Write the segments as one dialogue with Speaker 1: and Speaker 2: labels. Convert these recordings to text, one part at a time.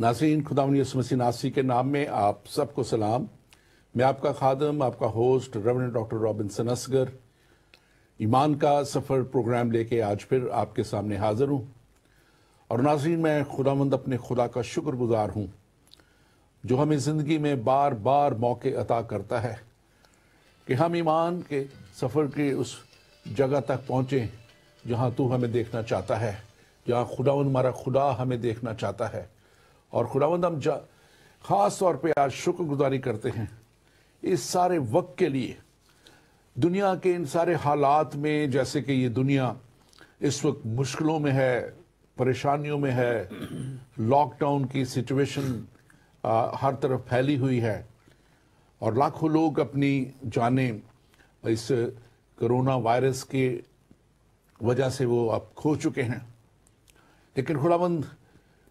Speaker 1: खुदावनी मसीह नासी के नाम में आप सबको सलाम। मैं आपका खादम, आपका host reverend doctor Robinson Asghar. ईमान का सफ़र प्रोग्राम लेके आज फिर आपके सामने हाजिर हूँ। और नाजरीन, मैं खुदामंद अपने खुदा का शुक्रगुजार हूँ, जो हमें ज़िंदगी में बार बार मौके अता करता है कि हम ईमान के सफ़र के उस जगह तक पहुँचें, जहाँ तू हमें देखना चाहता है, जहाँ खुदावंद हमारा खुदा हमें देखना चाहता है। और खुदावंद, हम ख़ास तौर पे आज शुक्रगुजारी करते हैं इस सारे वक्त के लिए। दुनिया के इन सारे हालात में, जैसे कि ये दुनिया इस वक्त मुश्किलों में है, परेशानियों में है लॉकडाउन की सिचुएशन हर तरफ़ फैली हुई है और लाखों लोग अपनी जाने इस कोरोना वायरस के वजह से वो अब खो चुके हैं। लेकिन खुदाबंद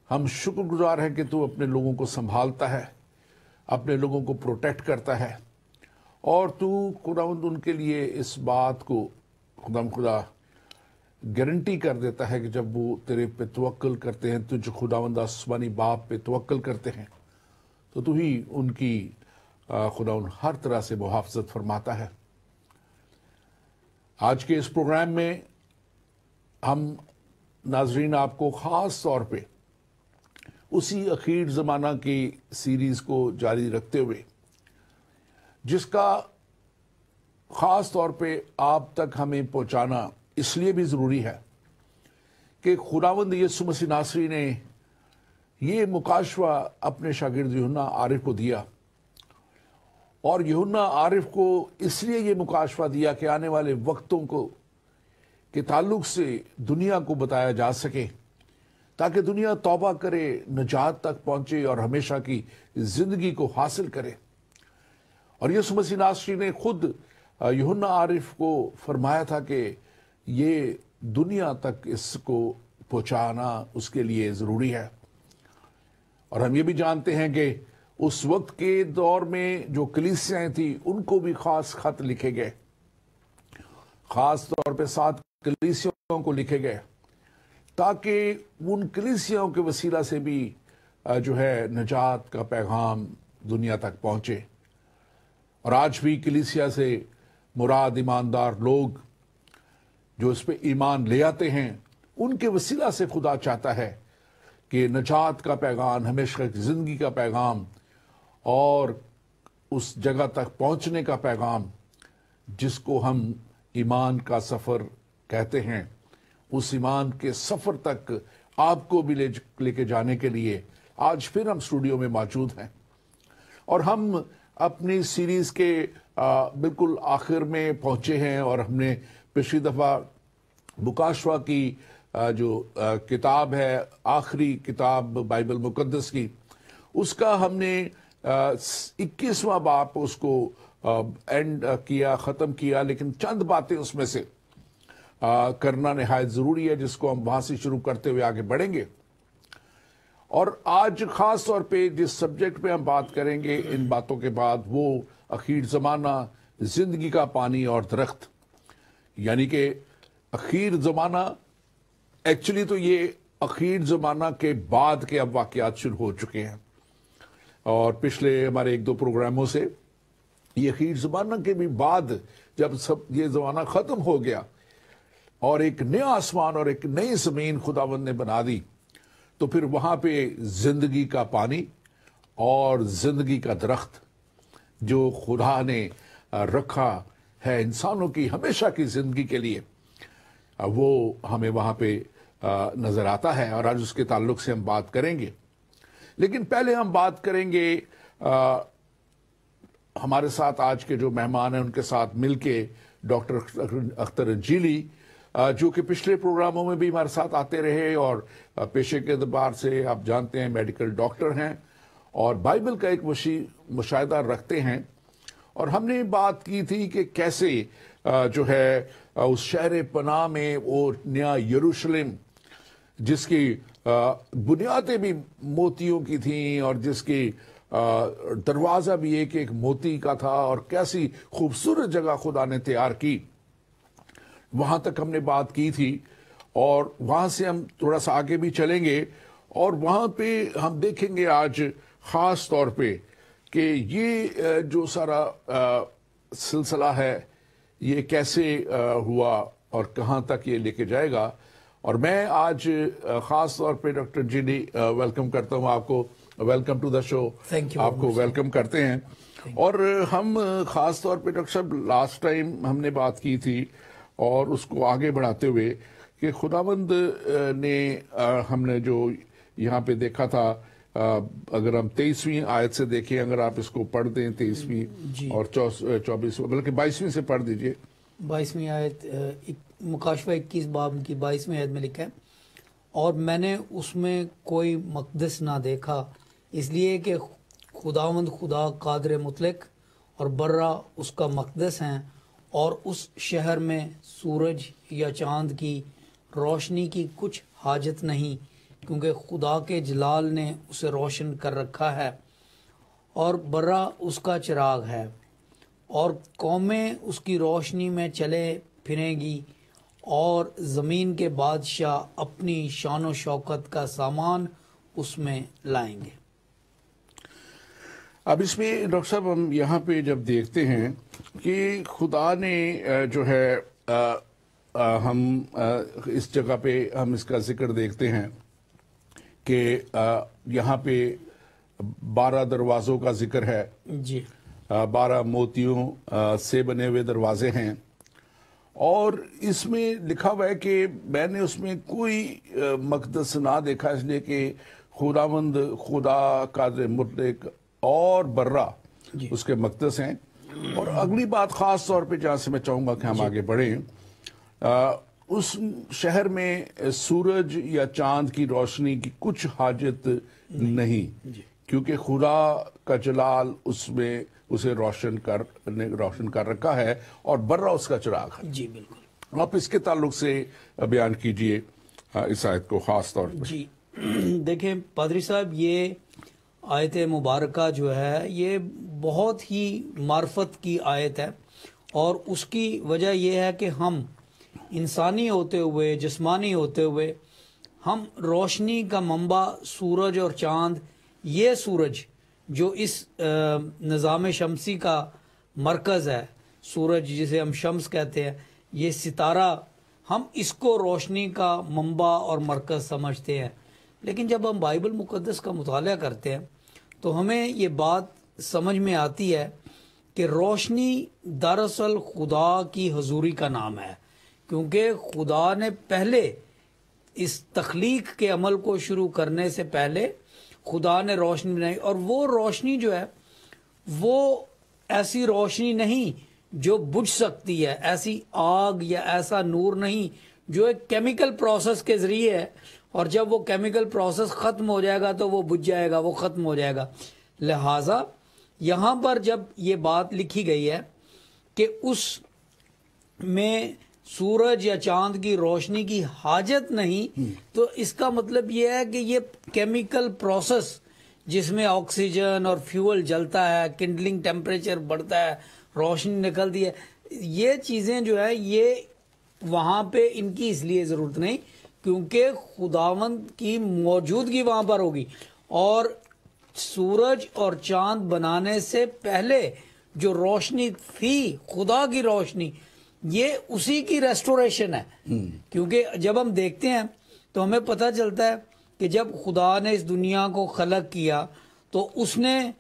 Speaker 1: हम शुक्रगुजार हैं कि तू अपने लोगों को संभालता है, अपने लोगों को प्रोटेक्ट करता है। और तू खुदावंद उनके लिए इस बात को खुदाम खुदा गारंटी कर देता है कि जब वो तेरे पे तवक्ल करते हैं, तुझ खुदावंद आसमानी बाप पे तवक्ल करते हैं तो तू ही उनकी खुदा हर तरह से मुहाफ़त फरमाता है। आज के इस प्रोग्राम में हम नाजरीन आपको ख़ास तौर पे उसी अखीर ज़माना की सीरीज़ को जारी रखते हुए, जिसका ख़ास तौर पे आप तक हमें पहुंचाना इसलिए भी ज़रूरी है कि खुदावंद यसु मसीह नासरी ने ये मुकाशवा अपने शागिर्द यूना आरिफ को दिया। और यूना आरिफ को इसलिए ये मुकाशवा दिया कि आने वाले वक्तों को, के ताल्लुक से दुनिया को बताया जा सके। ताकि दुनिया तौबा करे, नजात तक पहुँचे और हमेशा की ज़िंदगी को हासिल करे। और यसु मसीह नासरी ने खुद यूना आरिफ को फरमाया था कि ये दुनिया तक इसको पहुंचाना उसके लिए ज़रूरी है। और हम ये भी जानते हैं कि उस वक्त के दौर में जो कलीसियाएँ थी, उनको भी खास खत लिखे गए। खास तौर पे सात कलीसियों को लिखे गए। ताकि उन कलिसियाओं के वसीला से भी जो है, नजात का पैगाम दुनिया तक पहुँचे। और आज भी कलिसिया से मुराद ईमानदार लोग जो इस पर ईमान ले आते हैं, उनके वसीला से खुदा चाहता है कि नजात का पैगाम, हमेशा की ज़िंदगी का पैगाम और उस जगह तक पहुँचने का पैगाम जिसको हम ईमान का सफ़र कहते हैं। उस ईमान के सफ़र तक आपको भी ले लेके जाने के लिए आज फिर हम स्टूडियो में मौजूद हैं। और हम अपनी सीरीज़ के आ, बिल्कुल आखिर में पहुँचे हैं और हमने पिछली दफ़ा बुकाशवा की आ, जो आ, किताब है आखिरी किताब बाइबल मुकद्दस की उसका हमने इक्कीसवां बाप उसको एंड किया ख़त्म किया लेकिन चंद बातें उसमें से आ, करना नहायत ज़रूरी है जिसको हम वहाँ से शुरू करते हुए आगे बढ़ेंगे। और आज ख़ास तौर पे जिस सब्जेक्ट पे हम बात करेंगे इन बातों के बाद वो अखीर ज़माना ज़िंदगी का पानी और दरख्त। यानी कि अखीर ज़माना एक्चुअली तो ये अखीर ज़माना के बाद के अब वाकयात शुरू हो चुके हैं। और पिछले हमारे एक दो प्रोग्रामों से ये अखीर ज़माना के भी बाद जब सब ये ज़माना ख़त्म हो गया और एक नया आसमान और एक नई ज़मीन खुदावंद ने बना दी। तो फिर वहाँ पे ज़िंदगी का पानी और ज़िंदगी का दरख्त जो खुदा ने रखा है इंसानों की हमेशा की ज़िंदगी के लिए वो हमें वहाँ पे नज़र आता है और आज उसके ताल्लुक से हम बात करेंगे। लेकिन पहले हम बात करेंगे आ, हमारे साथ आज के जो मेहमान हैं उनके साथ मिलके डॉक्टर अख्तर जीली जो कि पिछले प्रोग्रामों में भी हमारे साथ आते रहे और पेशे के अतबार से आप जानते हैं, मेडिकल डॉक्टर हैं और बाइबल का एक मुशाह रखते हैं। और हमने बात की थी कि कैसे जो है उस शहर पनाह में वो नया यरूशलेम, जिसकी बुनियादें भी मोतियों की थी और जिसकी दरवाज़ा भी एक एक मोती का था और कैसी खूबसूरत जगह खुदा ने तैयार की। वहाँ तक हमने बात की थी और वहाँ से हम थोड़ा सा आगे भी चलेंगे और वहाँ पे हम देखेंगे आज खास तौर पे कि ये जो सारा सिलसिला है ये कैसे हुआ और कहाँ तक ये लेके जाएगा। और मैं आज खास तौर पे डॉक्टर जी डी वेलकम करता हूँ आपको। Welcome to the show
Speaker 2: thank you
Speaker 1: आपको वेलकम करते हैं। और हम खास तौर पे डॉक्टर साहब लास्ट टाइम हमने बात की थी और उसको आगे बढ़ाते हुए कि खुदावंद ने हमने जो यहाँ पे देखा था अगर हम तेईसवीं आयत से देखें अगर आप इसको पढ़ दें तेईसवीं और चौबीसवीं बल्कि बाईसवीं से पढ़ दीजिए।
Speaker 2: बाईसवीं आयत मुकाशवा इक्कीस बाब की बाईसवीं आयत में लिखा है और मैंने उसमें कोई मकदस ना देखा इसलिए कि खुदावंद खुदा कादर मुतलक और बर्रा उसका मकदस हैं और उस शहर में सूरज या चाँद की रोशनी की कुछ हाजत नहीं, क्योंकि खुदा के जलाल ने उसे रोशन कर रखा है और बर्रा उसका चिराग है और कौमें उसकी रोशनी में चले फिरेंगी और ज़मीन के बादशाह अपनी शान शौकत का सामान उसमें लाएँगे।
Speaker 1: अब इसमें डॉक्टर साहब हम यहाँ पे जब देखते हैं कि खुदा ने जो है आ, आ, हम आ, इस जगह पे हम इसका ज़िक्र देखते हैं कि यहाँ पे बारह दरवाज़ों का ज़िक्र है।
Speaker 2: जी।
Speaker 1: बारह मोतियों से बने हुए दरवाजे हैं। और इसमें लिखा हुआ है कि मैंने उसमें कोई मकदस ना देखा इसलिए कि खुदावंद खुदा कादर मुतलक और बर्रा उसके मकदस हैं। और अगली बात खास तौर पे जहाँ से मैं चाहूँगा कि हम आगे बढ़े उस शहर में सूरज या चाँद की रोशनी की कुछ हाजत नहीं, नहीं क्योंकि खुदा का जलाल उसमें उसे रोशन कर रोशन कर रखा है और बर्रा उसका चिराग है।
Speaker 2: जी बिल्कुल।
Speaker 1: आप इसके ताल्लुक से बयान कीजिए इस आयत को खास तौर पर
Speaker 2: जी। देखें पादरी साहब ये आयत मुबारक जो है, ये बहुत ही मार्फत की आयत है। और उसकी वजह यह है कि हम इंसानी होते हुए, जिस्मानी होते हुए, हम रोशनी का मंबा सूरज और चाँद, ये सूरज जो इस निज़ाम शमसी का मरकज़ है, सूरज जिसे हम शम्स कहते हैं, ये सितारा, हम इसको रोशनी का मंबा और मरकज़ समझते हैं। लेकिन जब हम बाइबल मुकदस का मुताल करते हैं तो हमें ये बात समझ में आती है कि रोशनी दरअसल खुदा की हजूरी का नाम है, क्योंकि खुदा ने पहले इस तख्लीक के अमल को शुरू करने से पहले खुदा ने रोशनी बनाई, और वो रोशनी जो है, वो ऐसी रोशनी नहीं जो बुझ सकती है, ऐसी आग या ऐसा नूर नहीं जो एक केमिकल प्रोसेस के ज़रिए है और जब वो केमिकल प्रोसेस खत्म हो जाएगा तो वो बुझ जाएगा वो खत्म हो जाएगा लिहाजा यहाँ पर जब ये बात लिखी गई है कि उस में सूरज या चाँद की रोशनी की हाजत नहीं हम्म। तो इसका मतलब यह है कि ये केमिकल प्रोसेस जिसमें ऑक्सीजन और फ्यूल जलता है किंडलिंग टेम्परेचर बढ़ता है रोशनी निकलती है ये चीज़ें जो है ये वहाँ पे इनकी इसलिए ज़रूरत नहीं क्योंकि खुदावंत की मौजूदगी वहाँ पर होगी। और सूरज और चाँद बनाने से पहले जो रोशनी थी खुदा की रोशनी ये उसी की रेस्टोरेशन है। हम्म। क्योंकि जब हम देखते हैं तो हमें पता चलता है कि जब खुदा ने इस दुनिया को खलक किया तो उसने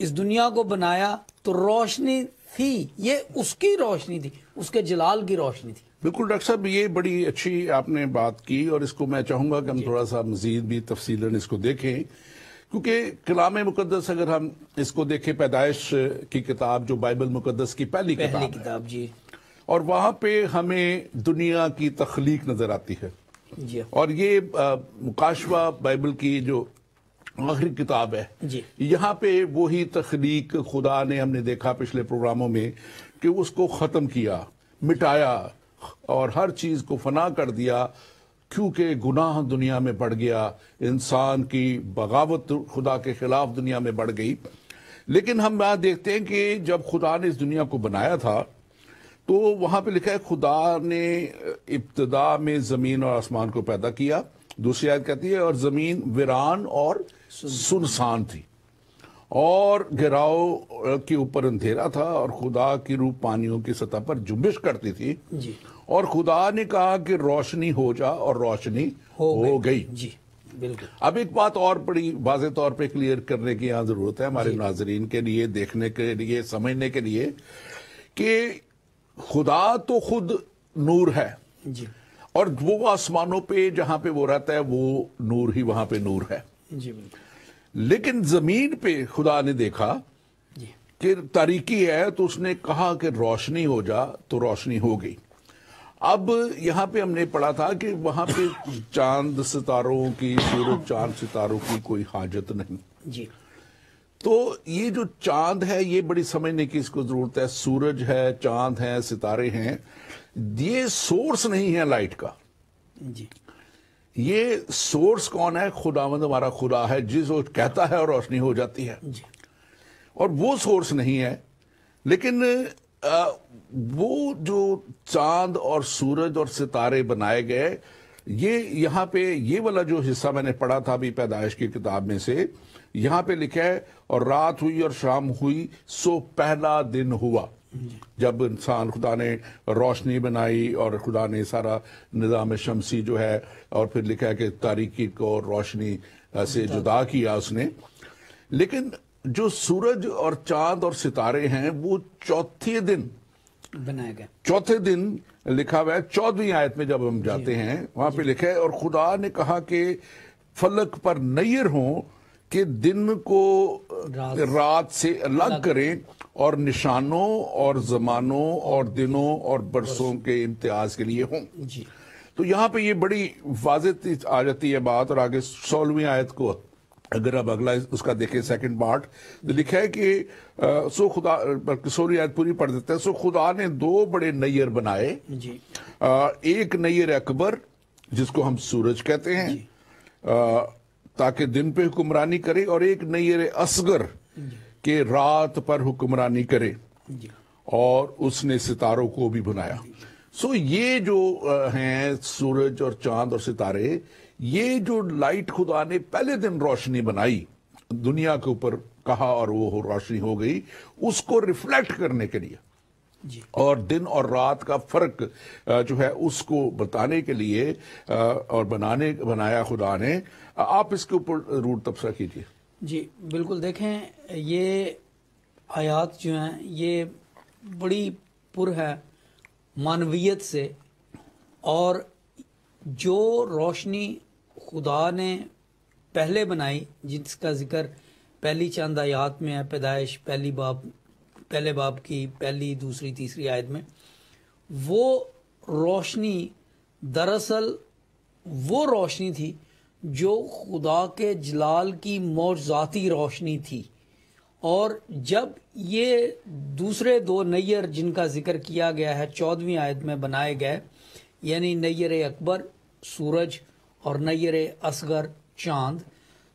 Speaker 2: इस दुनिया को बनाया तो रोशनी थी ये उसकी रोशनी थी उसके जलाल की रोशनी थी।
Speaker 1: बिल्कुल डॉक्टर साहब ये बड़ी अच्छी आपने बात की और इसको मैं चाहूँगा कि हम थोड़ा सा मजीद भी तफसीलन इसको देखें। क्योंकि कलाम मुकदस अगर हम इसको देखें पैदाइश की किताब जो बाइबल मुकदस की पहली, पहली किताब,
Speaker 2: किताब जी।
Speaker 1: और वहाँ पे हमें दुनिया की तखलीक नज़र आती है।
Speaker 2: जी।
Speaker 1: और ये मुकाशवा बाइबल की जो आखिरी किताब है
Speaker 2: जी।
Speaker 1: यहाँ पे वही तखलीक खुदा ने हमने देखा पिछले प्रोग्रामों में कि उसको खत्म किया मिटाया और हर चीज़ को फना कर दिया, क्योंकि गुनाह दुनिया में बढ़ गया। इंसान की बगावत खुदा के खिलाफ दुनिया में बढ़ गई। लेकिन हम यहाँ देखते हैं कि जब खुदा ने इस दुनिया को बनाया था तो वहाँ पे लिखा है, खुदा ने इब्तदा में ज़मीन और आसमान को पैदा किया। दूसरी याद कहती है, और ज़मीन वीरान और सुनसान थी। और गिराव के ऊपर अंधेरा था और खुदा की रूप पानियों की सतह पर जुम्बिश करती थी।
Speaker 2: जी।
Speaker 1: और खुदा ने कहा कि रोशनी हो जा और रोशनी हो,
Speaker 2: हो
Speaker 1: गई।
Speaker 2: जी बिल्कुल।
Speaker 1: अब एक बात और बड़ी वाजे तौर पे क्लियर करने की यहाँ ज़रूरत है हमारे नाजरीन के लिए देखने के लिए समझने के लिए कि खुदा तो खुद नूर है।
Speaker 2: जी।
Speaker 1: और वो आसमानों पे जहाँ पे वो रहता है वो नूर ही वहाँ पे नूर है।
Speaker 2: जी बिल्कुल।
Speaker 1: लेकिन ज़मीन पे खुदा ने देखा कि तारीकी है तो उसने कहा कि रोशनी हो जा तो रोशनी हो गई। अब यहाँ पे हमने पढ़ा था कि वहाँ पे चाँद सितारों की सूरज चाँद सितारों की कोई हाजत नहीं।
Speaker 2: जी।
Speaker 1: तो ये जो चाँद है ये बड़ी समझने की इसको ज़रूरत है। सूरज है चाँद है सितारे हैं ये सोर्स नहीं है लाइट का।
Speaker 2: जी।
Speaker 1: ये सोर्स कौन है? खुदावंद हमारा खुदा है जिस वो कहता है और रोशनी हो जाती है। और वो सोर्स नहीं है लेकिन आ, वो जो चाँद और सूरज और सितारे बनाए गए ये यहाँ पे ये वाला जो हिस्सा मैंने पढ़ा था अभी पैदाइश की किताब में से यहाँ पे लिखा है और रात हुई और शाम हुई सो पहला दिन हुआ। जब इंसान खुदा ने रोशनी बनाई और खुदा ने सारा निज़ाम शमसी जो है और फिर लिखा है कि तारीकी को रोशनी से जुदा किया उसने। लेकिन जो सूरज और चाँद और सितारे हैं वो चौथे दिन
Speaker 2: बनाया गया
Speaker 1: चौथे दिन लिखा हुआ है चौदहवीं आयत में जब हम जाते हैं वहाँ पे लिखा है और खुदा ने कहा कि फलक पर नैर हो कि दिन को
Speaker 2: रात।
Speaker 1: रात से अलग करें और निशानों और जमानों और दिनों और बरसों के इम्तियाज़ के लिए हों। तो यहाँ पे ये बड़ी वाज आ जाती है बात और आगे सोलहवीं आयत को अगर अब अगला उसका देखें सेकंड पार्ट तो लिखा है कि अ, सो खुदा सोलहवीं आयत पूरी पढ़ देते हैं सो खुदा ने दो बड़े नैयर बनाए।
Speaker 2: जी।
Speaker 1: एक नैयर अकबर जिसको हम सूरज कहते हैं। ताकि दिन पे हुक्मरानी करे और एक नैयर असगर। के रात पर हुक्मरानी करे और उसने सितारों को भी बनाया। सो ये जो हैं सूरज और चाँद और सितारे ये जो लाइट खुदा ने पहले दिन रोशनी बनाई दुनिया के ऊपर कहा और वो रोशनी हो गई उसको रिफ्लेक्ट करने के लिए। और दिन और रात का फ़र्क जो है उसको बताने के लिए और बनाने बनाया खुदा ने। आप इसके ऊपर रूट तबसरा कीजिए।
Speaker 2: जी, बिल्कुल देखें, ये आयात जो हैं, ये बड़ी पुर है मानवीयत से और जो रोशनी खुदा ने पहले बनाई, जिसका ज़िक्र पहली चंद आयात में है, पैदाइश, पहली बाप, पहले बाप की, पहली, दूसरी, तीसरी आयत में, वो रोशनी दरअसल वो रोशनी थी जो खुदा के जलाल की मौजाती रोशनी थी। और जब ये दूसरे दो नैयर जिनका ज़िक्र किया गया है चौदहवीं आयत में बनाए गए यानी नैयर अकबर सूरज और नैयर असगर चाँद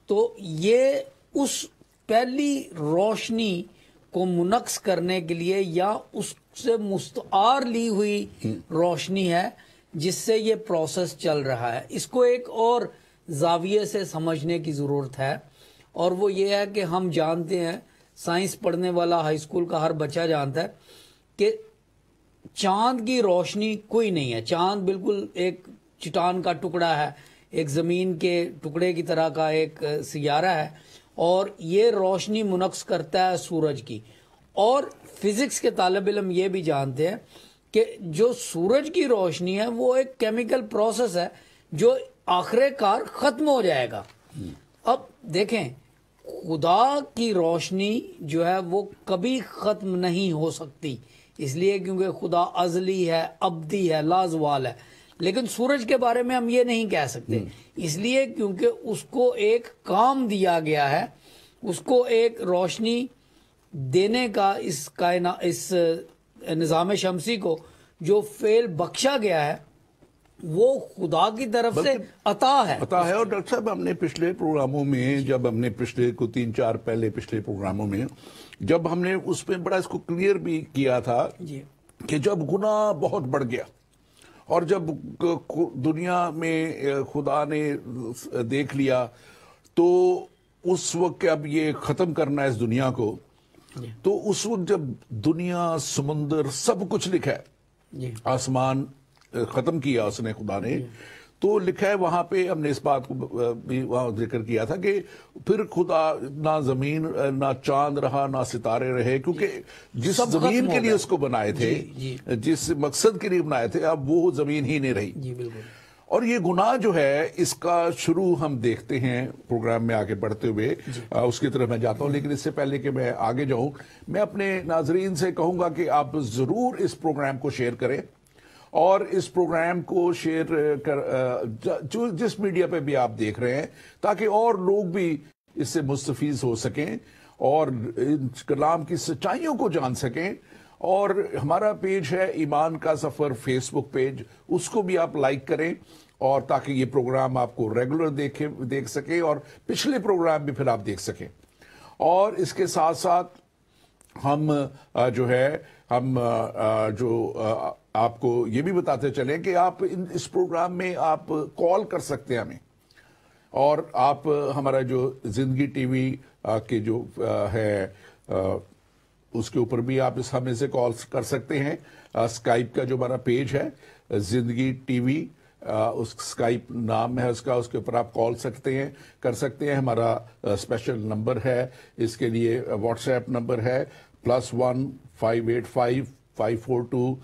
Speaker 2: तो ये उस पहली रोशनी को मुनक्स करने के लिए या उससे मुस्तार ली हुई रोशनी है जिससे ये प्रोसेस चल रहा है। इसको एक और जाविये से समझने की ज़रूरत है। और वो ये है कि हम जानते हैं, साइंस पढ़ने वाला हाई स्कूल का हर बच्चा जानता है कि चाँद की रोशनी कोई नहीं है। चाँद बिल्कुल एक चट्टान का टुकड़ा है, एक ज़मीन के टुकड़े की तरह का एक सियारा है और ये रोशनी मुनक्स करता है सूरज की। और फिजिक्स के तालब इलम ये भी जानते हैं कि जो सूरज की रोशनी है, वो एक केमिकल प्रोसेस है, जो आखिरकार खत्म हो जाएगा। अब देखें खुदा की रोशनी जो है वो कभी खत्म नहीं हो सकती। इसलिए क्योंकि खुदा अजली है अब्दी है लाजवाल है। लेकिन सूरज के बारे में हम ये नहीं कह सकते। इसलिए क्योंकि उसको एक काम दिया गया है उसको एक रोशनी देने का इस कायना इस निज़ाम शमसी को जो फेल बख्शा गया है वो खुदा की तरफ़ से अता है।
Speaker 1: पता है और डॉक्टर साहब हमने पिछले प्रोग्रामों में जब हमने पिछले को तीन चार पहले पिछले प्रोग्रामों में जब हमने उसमें बड़ा इसको क्लियर भी किया था कि जब गुनाह बहुत बढ़ गया और जब दुनिया में खुदा ने देख लिया तो उस वक्त अब ये खत्म करना है इस दुनिया को तो उस वक्त जब दुनिया समुंदर सब कुछ लिखा है आसमान खत्म किया उसने खुदा ने। तो लिखा है वहाँ पे हमने इस बात को भी वहाँ ज़िक्र किया था कि फिर खुदा ना ज़मीन ना चाँद रहा ना सितारे रहे क्योंकि जिस ज़मीन के लिए उसको बनाए थे जी, जी। जिस मकसद के लिए बनाए थे अब वो ज़मीन ही नहीं रही। जी बिल्कुल। और ये गुनाह जो है इसका शुरू हम देखते हैं प्रोग्राम में आगे बढ़ते हुए। आ, उसकी तरफ़ मैं जाता हूँ लेकिन इससे पहले कि मैं आगे जाऊँ मैं अपने नाजरीन से कहूँगा कि आप ज़रूर इस प्रोग्राम को शेयर करें। और इस प्रोग्राम को शेयर कर जो जिस मीडिया पे भी आप देख रहे हैं, ताकि और लोग भी इससे मुस्तफ़ हो सकें और कलाम की सच्चाइयों को जान सकें। और हमारा पेज है ईमान का सफ़र फेसबुक पेज, उसको भी आप लाइक करें और ताकि ये प्रोग्राम आपको रेगुलर देखे, देख सके और पिछले प्रोग्राम भी फिर आप देख सकें। और इसके साथ साथ हम जो है, हम जो आपको ये भी बताते चले कि आप इन, इस प्रोग्राम में आप कॉल कर सकते हैं हमें। और आप, हमारा जो ज़िंदगी टीवी के जो है उसके ऊपर भी आप इस, हमें से कॉल कर सकते हैं। स्काइप का जो हमारा पेज है, ज़िंदगी टीवी उस स्काइप नाम है उसका, उसके ऊपर आप कॉल सकते हैं, कर सकते हैं। हमारा स्पेशल नंबर है, इसके लिए व्हाट्सएप नंबर है plus one five eight five five four two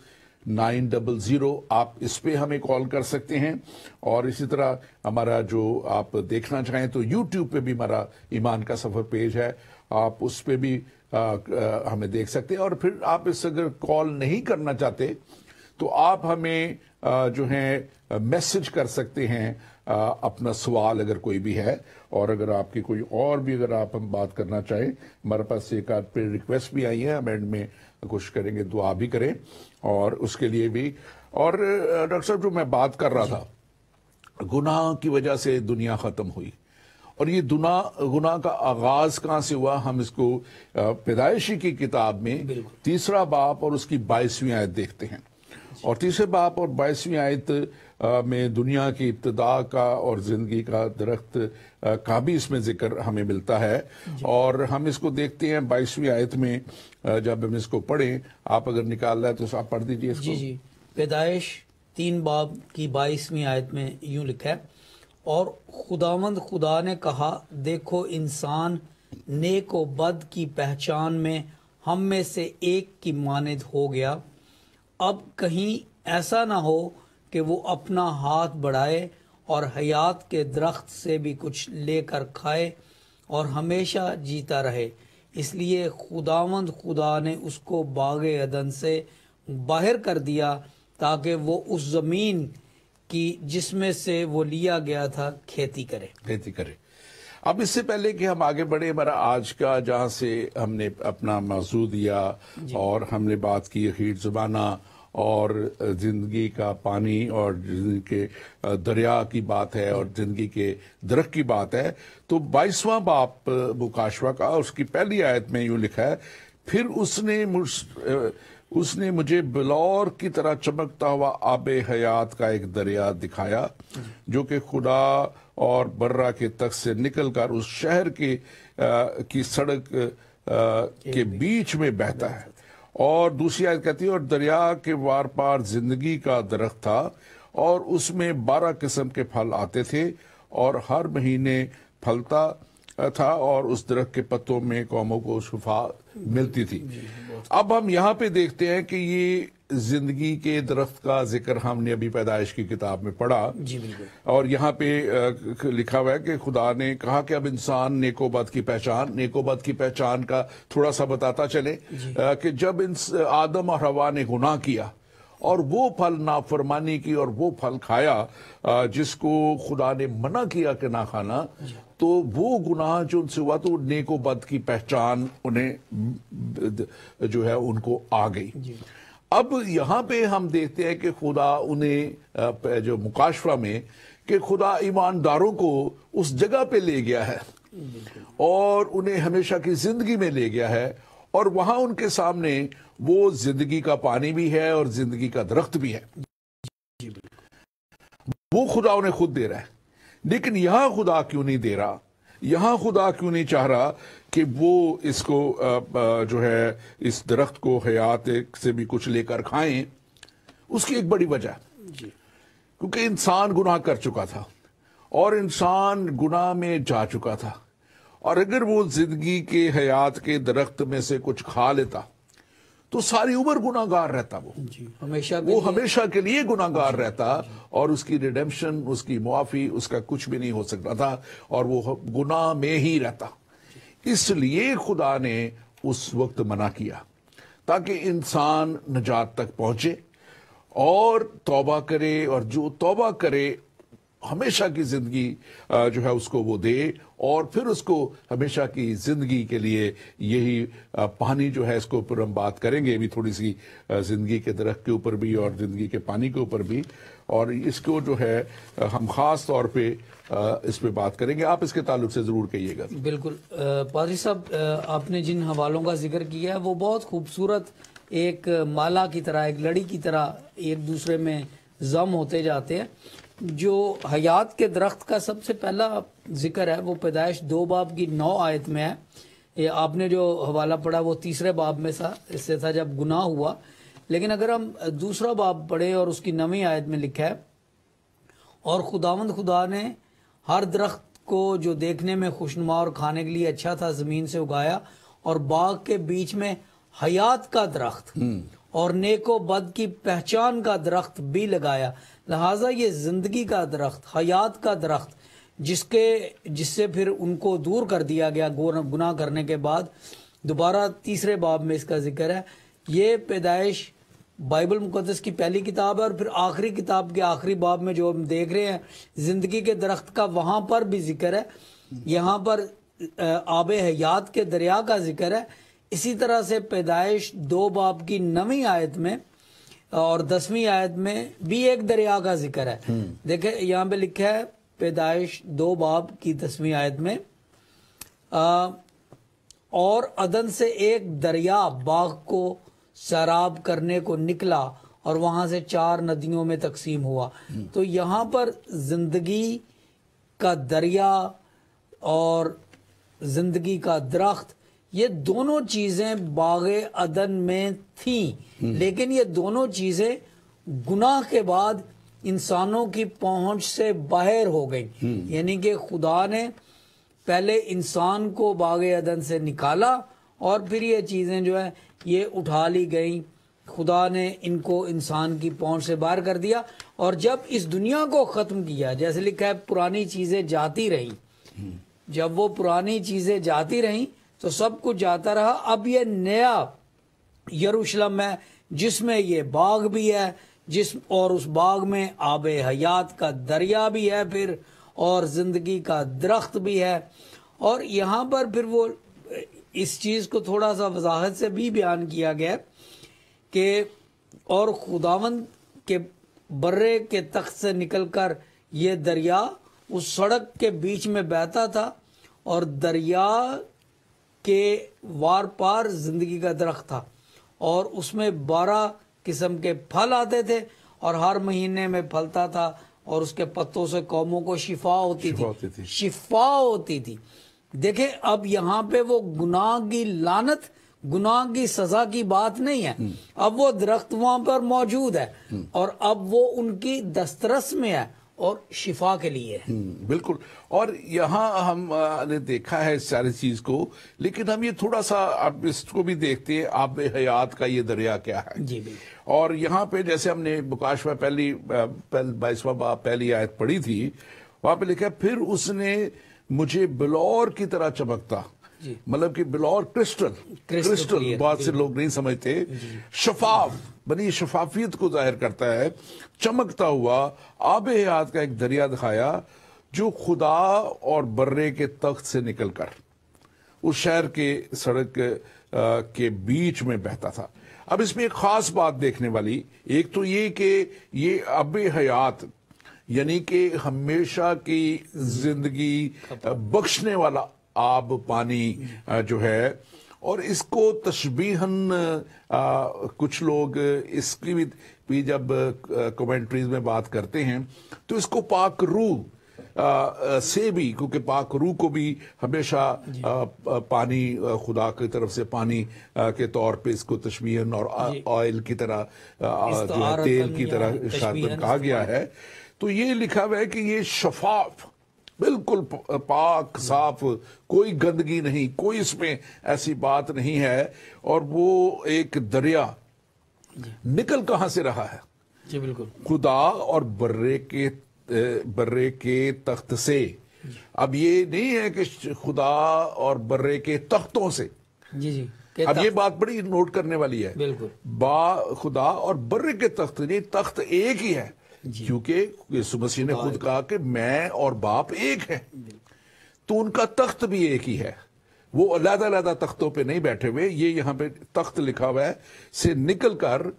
Speaker 1: nine double zero आप इस पे हमें कॉल कर सकते हैं। और इसी तरह हमारा जो आप देखना चाहें तो यूट्यूब पे भी हमारा ईमान का सफ़र पेज है। आप उस पे भी आ, आ, हमें देख सकते हैं। और फिर आप इस अगर कॉल नहीं करना चाहते तो आप हमें आ, जो है मैसेज कर सकते हैं आ, अपना सवाल अगर कोई भी है। और अगर आपकी कोई और भी अगर आप हम बात करना चाहें हमारे पास एक आध पे रिक्वेस्ट भी आई है हम एंड में कोशिश करेंगे दुआ भी करें और उसके लिए भी। और डॉक्टर साहब जो मैं बात कर रहा था गुनाह की वजह से दुनिया खत्म हुई। और ये दुना गुनाह का आगाज़ कहाँ से हुआ हम इसको पैदाइशी की किताब में तीसरा बाप और उसकी बाईसवीं आयत देखते हैं। और तीसरे बाप और बाईसवीं आयत में दुनिया की इब्तदा का और ज़िंदगी का दरख्त का भी इसमें ज़िक्र हमें मिलता है। और हम इसको देखते हैं बाईसवीं आयत में जब हम इसको पढ़ें आप अगर निकाल रहे तो आप पढ़ दीजिए इसको।
Speaker 2: जी जी। पैदाइश तीन बाब की बाईसवीं आयत में यूँ लिखा है और खुदावंद खुदा ने कहा देखो इंसान नेक व बद की पहचान में हम में से एक की मानद हो गया। अब कहीं ऐसा ना हो कि वो अपना हाथ बढ़ाए और हयात के दरख्त से भी कुछ लेकर खाए और हमेशा जीता रहे। इसलिए खुदावंद खुदा ने उसको बाग अदन से बाहर कर दिया ताकि वो उस ज़मीन की जिसमें से वो लिया गया था खेती करे।
Speaker 1: खेती करे। अब इससे पहले कि हम आगे बढ़े हमारा आज का जहाँ से हमने अपना मौजू दिया और हमने बात की हीट जुबाना और ज़िंदगी का पानी और ज़िंदगी के दरिया की बात है और ज़िंदगी के दरख की बात है। तो बाईसवां बाप मुकाशवा का उसकी पहली आयत में यूँ लिखा है फिर उसने उसने मुझे बिलौर की तरह चमकता हुआ आब हयात का एक दरिया दिखाया जो कि खुदा और बर्रा के तक से निकलकर उस शहर के आ, की सड़क आ, के बीच में बहता है। और दूसरी आयत कहती है, और दरिया के वार पार ज़िंदगी का दरख्त था और उसमें बारह किस्म के फल आते थे और हर महीने फलता था और उस दरख्त के पत्तों में कौमों को शुफा मिलती थी। अब हम यहाँ पे देखते हैं कि ये ज़िंदगी के दरख्त का ज़िक्र हमने अभी पैदाइश की किताब में पढ़ा। जी और यहाँ पे लिखा हुआ है कि खुदा ने कहा कि अब इंसान नेकोबद की पहचान नेकोबद की पहचान का थोड़ा सा बताता चले कि जब इन आदम और हवा ने गुनाह किया और वो फल नाफरमानी की और वो फल खाया जिसको खुदा ने मना किया कि ना खाना तो वो गुनाह जो उनसे हुआ तो नेको बद की पहचान उन्हें जो है उनको आ गई। अब यहाँ पे हम देखते हैं कि खुदा उन्हें जो मुकाशवा में कि खुदा ईमानदारों को उस जगह पे ले गया है और उन्हें हमेशा की ज़िंदगी में ले गया है और वहाँ उनके सामने वो ज़िंदगी का पानी भी है और ज़िंदगी का दरख्त भी है। वो खुदा उन्हें खुद दे रहा है। लेकिन यहाँ खुदा क्यों नहीं दे रहा? यहाँ खुदा क्यों नहीं चाह रहा कि वो इसको जो है इस दरख्त को हयात से भी कुछ लेकर खाएँ? उसकी एक बड़ी वजह। क्योंकि इंसान गुनाह कर चुका था और इंसान गुनाह में जा चुका था। और अगर वो ज़िंदगी के हयात के दरख्त में से कुछ खा लेता तो सारी उम्र गुनागार रहता वो।
Speaker 2: हमेशा
Speaker 1: वो हमेशा के लिए गुनागार रहता और उसकी रिडेम्पशन उसकी मुआफी उसका कुछ भी नहीं हो सकता था और वो गुनाह में ही रहता। इसलिए खुदा ने उस वक्त मना किया ताकि इंसान नजात तक पहुँचे और तौबा करे और जो तौबा करे हमेशा की ज़िंदगी जो है उसको वो दे और फिर उसको हमेशा की ज़िंदगी के लिए यही पानी जो है इसको ऊपर हम बात करेंगे। भी थोड़ी सी ज़िंदगी के दरख्त के ऊपर भी और ज़िंदगी के पानी के ऊपर भी और इसको जो है हम खास तौर पे इस पे बात करेंगे। आप इसके ताल्लुक से ज़रूर कहिएगा।
Speaker 2: बिल्कुल। पाजी साहब आपने जिन हवालों का ज़िक्र किया है, वो बहुत खूबसूरत एक माला की तरह, एक लड़ी की तरह एक दूसरे में जम होते जाते हैं। जो हयात के दरख्त का सबसे पहला ज़िक्र है वो पैदाइश दो बाब की नौ आयत में है ये आपने जो हवाला पढ़ा वो तीसरे बाब में था इससे था जब गुनाह हुआ लेकिन अगर हम दूसरा बाब पढ़े और उसकी नवी आयत में लिखा है और खुदावंद खुदा ने हर दरख्त को जो देखने में खुशनुमा और खाने के लिए अच्छा था ज़मीन से उगाया और बाग के बीच में हयात का दरख्त हम्म। और नेको बद की पहचान का दरख्त भी लगाया लिहाजा ये ज़िंदगी का दरख्त, हयात का दरख्त, जिसके, जिससे फिर उनको दूर कर दिया गया गुनाह करने के बाद, दोबारा तीसरे बाब में इसका ज़िक्र है। ये पैदाइश बाइबल मुकदस की पहली किताब है और फिर आखिरी किताब के आखिरी बाब में जो हम देख रहे हैं, ज़िंदगी के दरख्त का वहाँ पर भी ज़िक्र है। यहाँ पर आब हयात के दरिया का ज़िक्र है। इसी तरह से पैदाइश दो बाब की नवी आयत में और दसवीं आयत में भी एक दरिया का ज़िक्र है हम्म। देखे यहाँ पे लिखा है पैदाइश दो बाब की दसवीं आयत में आ, और अदन से एक दरिया बाग को शराब करने को निकला और वहाँ से चार नदियों में तकसीम हुआ हम्म। तो यहाँ पर ज़िंदगी का दरिया और ज़िंदगी का दरख्त ये दोनों चीज़ें बाग अदन में थी हम्म। लेकिन ये दोनों चीज़ें गुनाह के बाद इंसानों की पहुँच से बाहर हो गई हम्म। यानी कि खुदा ने पहले इंसान को बाग अदन से निकाला और फिर ये चीज़ें जो है ये उठा ली गई खुदा ने इनको इंसान की पहुँच से बाहर कर दिया और जब इस दुनिया को खत्म किया जैसे लिखा है पुरानी चीज़ें जाती रही हम्म। जब वो पुरानी चीज़ें जाती रही तो सब कुछ जाता रहा। अब ये नया यरूशलम है, जिसमें ये बाग भी है, जिस और उस बाग में आब हयात का दरिया भी है फिर, और ज़िंदगी का दरख्त भी है। और यहाँ पर फिर वो, इस चीज़ को थोड़ा सा वजाहत से भी बयान किया गया कि, और खुदावंद के बर्रे के तख्त से निकलकर ये दरिया उस सड़क के बीच में बहता था, और दरिया के वार पार ज़िंदगी का दरख्त था और उसमें बारह किस्म के फल आते थे और हर महीने में फलता था और उसके पत्तों से कौमों को शिफा होती शिफा थी, थी। शिफा होती थी। देखे अब यहाँ पे वो गुनाह की लानत गुनाह की सजा की बात नहीं है। हम्म। अब वो दरख्त वहाँ पर मौजूद है हम्म। और अब वो उनकी दस्तरस में है। और शिफा के लिए
Speaker 1: हम्म, बिल्कुल। और यहाँ हम ने देखा है इस सारी चीज़ को लेकिन हम ये थोड़ा सा आप इसको भी देखते हैं आप हयात का ये दरिया क्या है।
Speaker 2: जी भी
Speaker 1: और यहाँ पे जैसे हमने बुकाश में पहली बाईसवा बाप पहली आयत पढ़ी थी वहाँ पे लिखा फिर उसने मुझे बिलौर की तरह चमकता। मतलब कि बिलौर क्रिस्टल। क्रिस्टल बहुत से लोग नहीं समझते। शफाफ बनी शफाफियत को ज़ाहिर करता है। चमकता हुआ आब हयात का एक दरिया दिखाया जो खुदा और बर्रे के तख्त से निकलकर उस शहर के सड़क के बीच में बहता था। अब इसमें एक खास बात देखने वाली एक तो ये कि ये अब हयात यानी कि हमेशा की ज़िंदगी बख्शने वाला आब पानी जो है। और इसको तशबीहन आ, कुछ लोग इसकी भी, भी जब कमेंट्रीज में बात करते हैं तो इसको पाक रू से भी क्योंकि पाक रू को भी हमेशा पानी खुदा की तरफ़ से पानी के तौर पे इसको तशबीहन और ऑयल की तरह जो है तेल की तरह शायद कहा गया है। तो ये लिखा हुआ है कि ये शफाफ बिल्कुल पाक साफ़ कोई गंदगी नहीं कोई इसमें ऐसी बात नहीं है। और वो एक दरिया निकल कहाँ से रहा है?
Speaker 2: जी बिल्कुल।
Speaker 1: खुदा और बर्रे के बर्रे के तख्त से। अब ये नहीं है कि खुदा और बर्रे के तख्तों से।
Speaker 2: जी जी।
Speaker 1: अब ये बात बड़ी नोट करने वाली है।
Speaker 2: बिल्कुल।
Speaker 1: बा खुदा और बर्रे के तख्त ये तख्त एक ही है। क्योंकि यीशु मसीह ने खुद कहा कि मैं और बाप एक है। तो उनका तख्त भी एक ही है। वो अलहदा अलहदा तख्तों पे नहीं बैठे हुए। ये यहाँ पे तख्त लिखा हुआ है। से निकल कर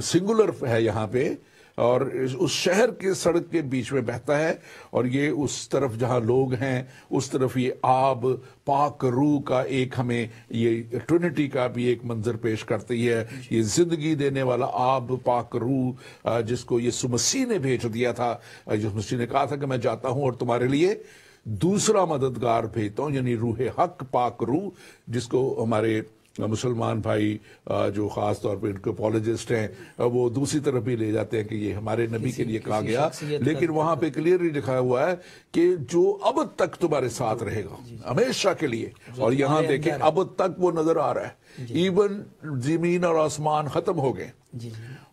Speaker 1: सिंगुलर है यहाँ पे। और उस शहर के सड़क के बीच में बहता है और ये उस तरफ़ जहाँ लोग हैं, उस तरफ़ ये आब, पाक, रू का एक हमें ये ट्रिनिटी का भी एक मंजर पेश करती है। ये ज़िंदगी देने वाला आब, पाक, रू जिसको ये सुमसी ने भेज दिया था। जिस मसीह ने कहा था कि मैं जाता हूँ और तुम्हारे लिए दूसरा मददगार भेजता हूँ, यानी रूहे हक, पाक, रू, जिसको हमारे मुसलमान भाई जो खास तौर पे इनके अपोलोजिस्ट हैं वो दूसरी तरफ़ भी ले जाते हैं कि ये हमारे नबी के लिए कहा गया। लेकिन वहाँ पे क्लियरली लिखा हुआ है कि जो अब तक तुम्हारे साथ रहेगा हमेशा के लिए। और यहाँ देखें अब तक वो नज़र आ रहा है। इवन ज़मीन और आसमान खत्म हो गए।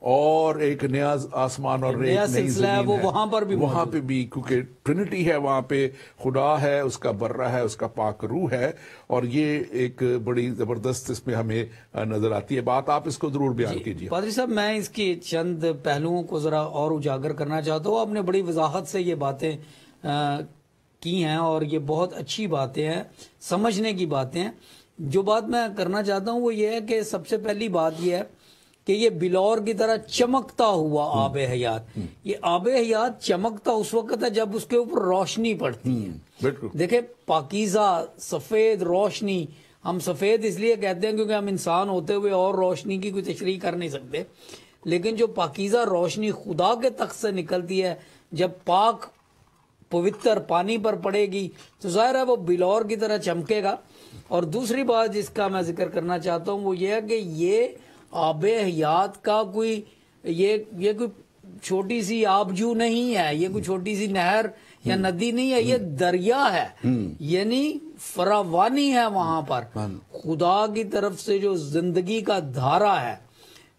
Speaker 1: और एक नया आसमान और नया सिलसिला है
Speaker 2: वो वहाँ पर भी
Speaker 1: वहाँ पे भी क्योंकि ट्रिनिटी है वहाँ पे खुदा है उसका बर्रा है उसका पाक रूह है और ये एक बड़ी ज़बरदस्त इसमें हमें नज़र आती है। बात आप इसको ज़रूर बयान कीजिए।
Speaker 2: पादरी साहब मैं इसकी चंद पहलुओं को जरा और उजागर करना चाहता हूँ। आपने बड़ी वजाहत से ये बातें की हैं और ये बहुत अच्छी बातें हैं समझने की बातें हैं। जो बात मैं करना चाहता हूँ वो ये है कि सबसे पहली बात यह है कि ये बिलौर की तरह चमकता हुआ हम्म। आब हयात। ये आब हयात चमकता उस वक्त है जब उसके ऊपर रोशनी पड़ती है
Speaker 1: हम्म,
Speaker 2: देखे पाकिजा सफ़ेद रोशनी हम सफ़ेद इसलिए कहते हैं क्योंकि हम इंसान होते हुए और रोशनी की कोई तशरी कर नहीं सकते लेकिन जो पाकिजा रोशनी खुदा के तख्त से निकलती है जब पाक पवित्र पानी पर पड़ेगी तो ज़ाहिर है वो बिलौर की तरह चमकेगा और दूसरी बात जिसका मैं ज़िक्र करना चाहता हूँ वो ये है कि ये आब हयात का कोई ये ये कोई छोटी सी आबजू नहीं है ये कोई छोटी सी नहर या हम्म। नदी नहीं है ये हम्म। दरिया है हम्म। यानी फरावानी है वहाँ पर हाँ। खुदा की तरफ़ से जो ज़िंदगी का धारा है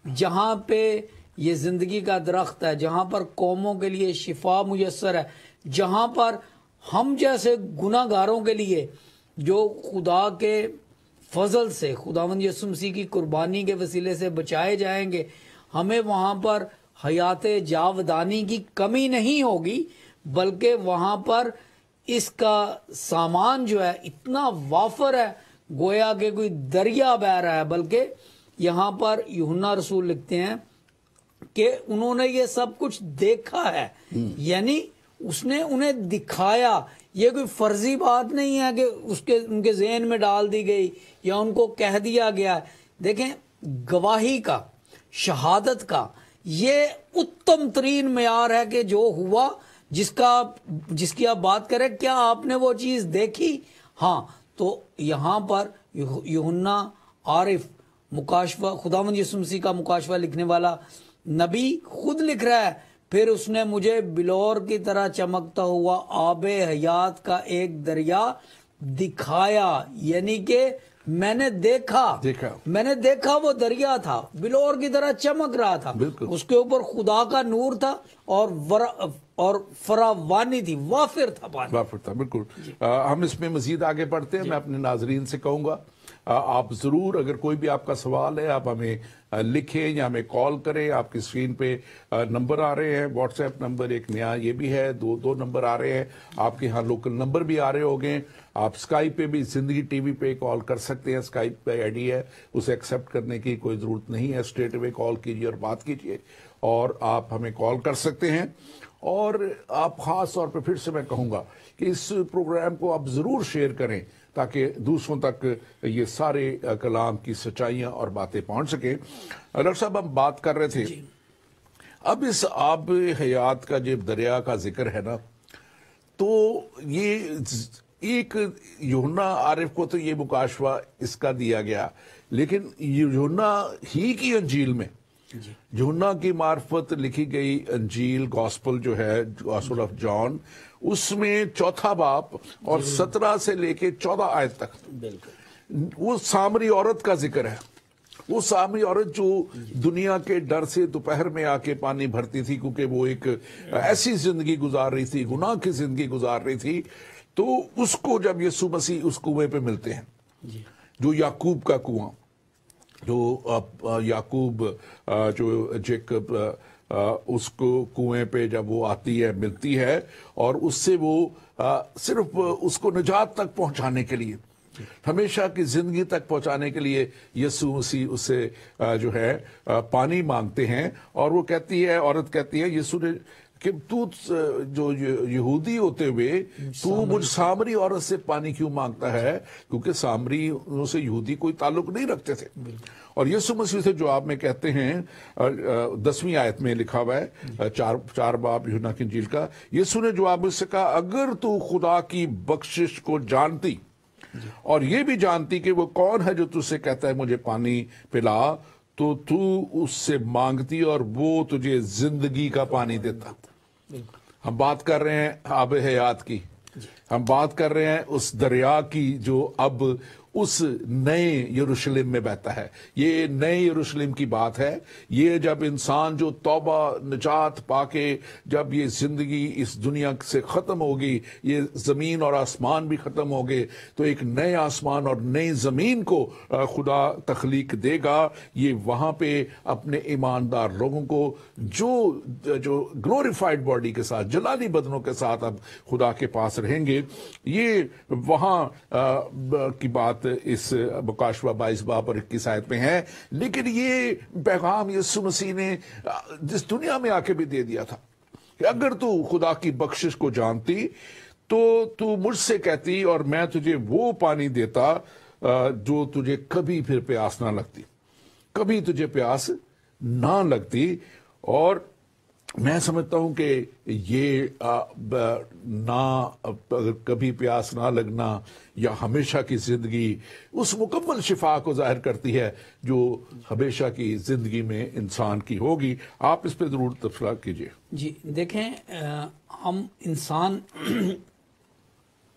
Speaker 2: जहाँ पे ये ज़िंदगी का दरख्त है जहाँ पर कौमों के लिए शिफा मुयसर है जहाँ पर हम जैसे गुनागारों के लिए जो खुदा के फजल से खुदावंद यसु मसीह की कुर्बानी के वसीले से बचाए जाएँगे। हमें वहाँ पर हयात जावदानी की कमी नहीं होगी बल्कि वहाँ पर इसका सामान जो है इतना वाफर है गोया के कोई दरिया बह रहा है। बल्कि यहाँ पर यूना रसूल लिखते हैं कि उन्होंने ये सब कुछ देखा है। हम्म। यानी उसने उन्हें दिखाया। ये कोई फर्जी बात नहीं है कि उसके, उनके जहन में डाल दी गई या उनको कह दिया गया। देखें, गवाही का, शहादत का, ये उत्तम तरीन मैार है कि जो हुआ, जिसका, जिसकी आप बात करें, क्या आपने वो चीज़ देखी? हाँ तो यहाँ पर यूहन्ना आरिफ, मुकाशवा, खुदावंद यसुमसी का मुकाशवा लिखने वाला नबी खुद लिख रहा है। फिर उसने मुझे बिलोर की तरह चमकता हुआ आब हयात का एक दरिया दिखाया। यानी कि मैंने देखा
Speaker 1: देखा।
Speaker 2: मैंने देखा वो दरिया था बिलोर की तरह चमक रहा था। उसके ऊपर खुदा का नूर था और वर, और फरावानी थी वाफिर था पानी।
Speaker 1: वाफिर था बिल्कुल। आ, हम इसमें मजीद आगे बढ़ते हैं मैं अपने नाजरीन से कहूँगा आप ज़रूर, अगर कोई भी आपका सवाल है, आप हमें लिखें या हमें कॉल करें। आपकी स्क्रीन पे नंबर आ रहे हैं। व्हाट्सएप नंबर एक नया, ये भी है। दो दो नंबर आ रहे हैं। आपके यहाँ लोकल नंबर भी आ रहे होंगे। आप स्काइप पे भी, ज़िंदगी टीवी पे कॉल कर सकते हैं। स्काइप पे आईडी है। उसे एक्सेप्ट करने की कोई ज़रूरत नहीं है। स्ट्रेट अवे कॉल कीजिए और बात कीजिए। और आप हमें कॉल कर सकते हैं। और आप खास तौर पर फिर से मैं कहूँगा कि इस प्रोग्राम को आप ज़रूर शेयर करें। ताकि दूसरों तक ये सारे कलाम की सच्चाइयाँ और बातें पहुँच सके। डॉक्टर साहब हम बात कर रहे थे। अब इस आब हयात का जब दरिया का ज़िक्र है ना तो ये एक योना आरिफ को तो ये मुकाशवा इसका दिया गया लेकिन योना ही की अंजील में यूना की मार्फत लिखी गई अंजील गॉस्पल जो है गॉस्पल ऑफ़ जॉन उसमें चौथा बाप और सत्रह से लेके चौदह आयत तक। वो सामरी औरत का ज़िक्र है। वो सामरी औरत जो दुनिया के डर से दोपहर में आके पानी भरती थी क्योंकि वो एक ऐसी ज़िंदगी गुजार रही थी गुनाह की ज़िंदगी गुजार रही थी तो उसको जब यीशु मसीह उस कुएँ पे मिलते हैं जो। याकूब का कुआँ जो याकूब जो जेकब उसको कुएँ पे जब वो आती है, मिलती है, और उससे वो सिर्फ़ उसको निजात तक पहुँचाने के लिए, हमेशा की ज़िंदगी तक पहुँचाने के लिए यसु मसीह उसे जो है पानी मांगते हैं, और वो कहती है, औरत कहती है यसु ने कि तू जो यहूदी होते हुए तू मुझ सामरी औरत से पानी क्यों माँगता है? क्योंकि सामरी से यहूदी कोई ताल्लुक नहीं रखते थे। और यीशु मसीह से जवाब में कहते हैं दसवीं आयत में लिखा हुआ है चार चार बाब यूना की झील का। यीशु ने जवाब से कहा अगर तू खुदा की बख्शिश को जानती और ये भी जानती कि वो कौन है जो तुझसे कहता है मुझे पानी पिला तो तू उससे मांगती और वो तुझे ज़िंदगी का पानी देता। हम बात कर रहे हैं आब हयात की। हम बात कर रहे हैं उस दरिया की जो अब उस नए यरूशलेम में बहता है। ये नए यरूशलेम की बात है। ये जब इंसान जो तौबा, निजात पाके, जब ये ज़िंदगी इस दुनिया से खत्म होगी, ये ज़मीन और आसमान भी खत्म हो गए तो एक नए आसमान और नई ज़मीन को खुदा तखलीक देगा। ये वहाँ पे अपने ईमानदार लोगों को जो जो ग्लोरिफाइड बॉडी के साथ जलाली बदनों के साथ अब खुदा के पास रहेंगे। ये वहाँ की बात इस मुकाशवा बाईस बाप और इक्कीस आयत में है। लेकिन ये पैगाम यसु मसीह ने जिस दुनिया में आके भी दे दिया था। कि अगर तू खुदा की बख्शिश को जानती तो तू मुझसे कहती और मैं तुझे वो पानी देता जो तुझे कभी फिर प्यास ना लगती। कभी तुझे प्यास ना लगती और मैं समझता हूँ कि ये ना कभी प्यास ना लगना या हमेशा की ज़िंदगी उस मुकम्मल शिफा को ज़ाहिर करती है जो हमेशा की ज़िंदगी में इंसान की होगी। आप इस पर ज़रूर तफसला कीजिए।
Speaker 2: जी, देखें हम इंसान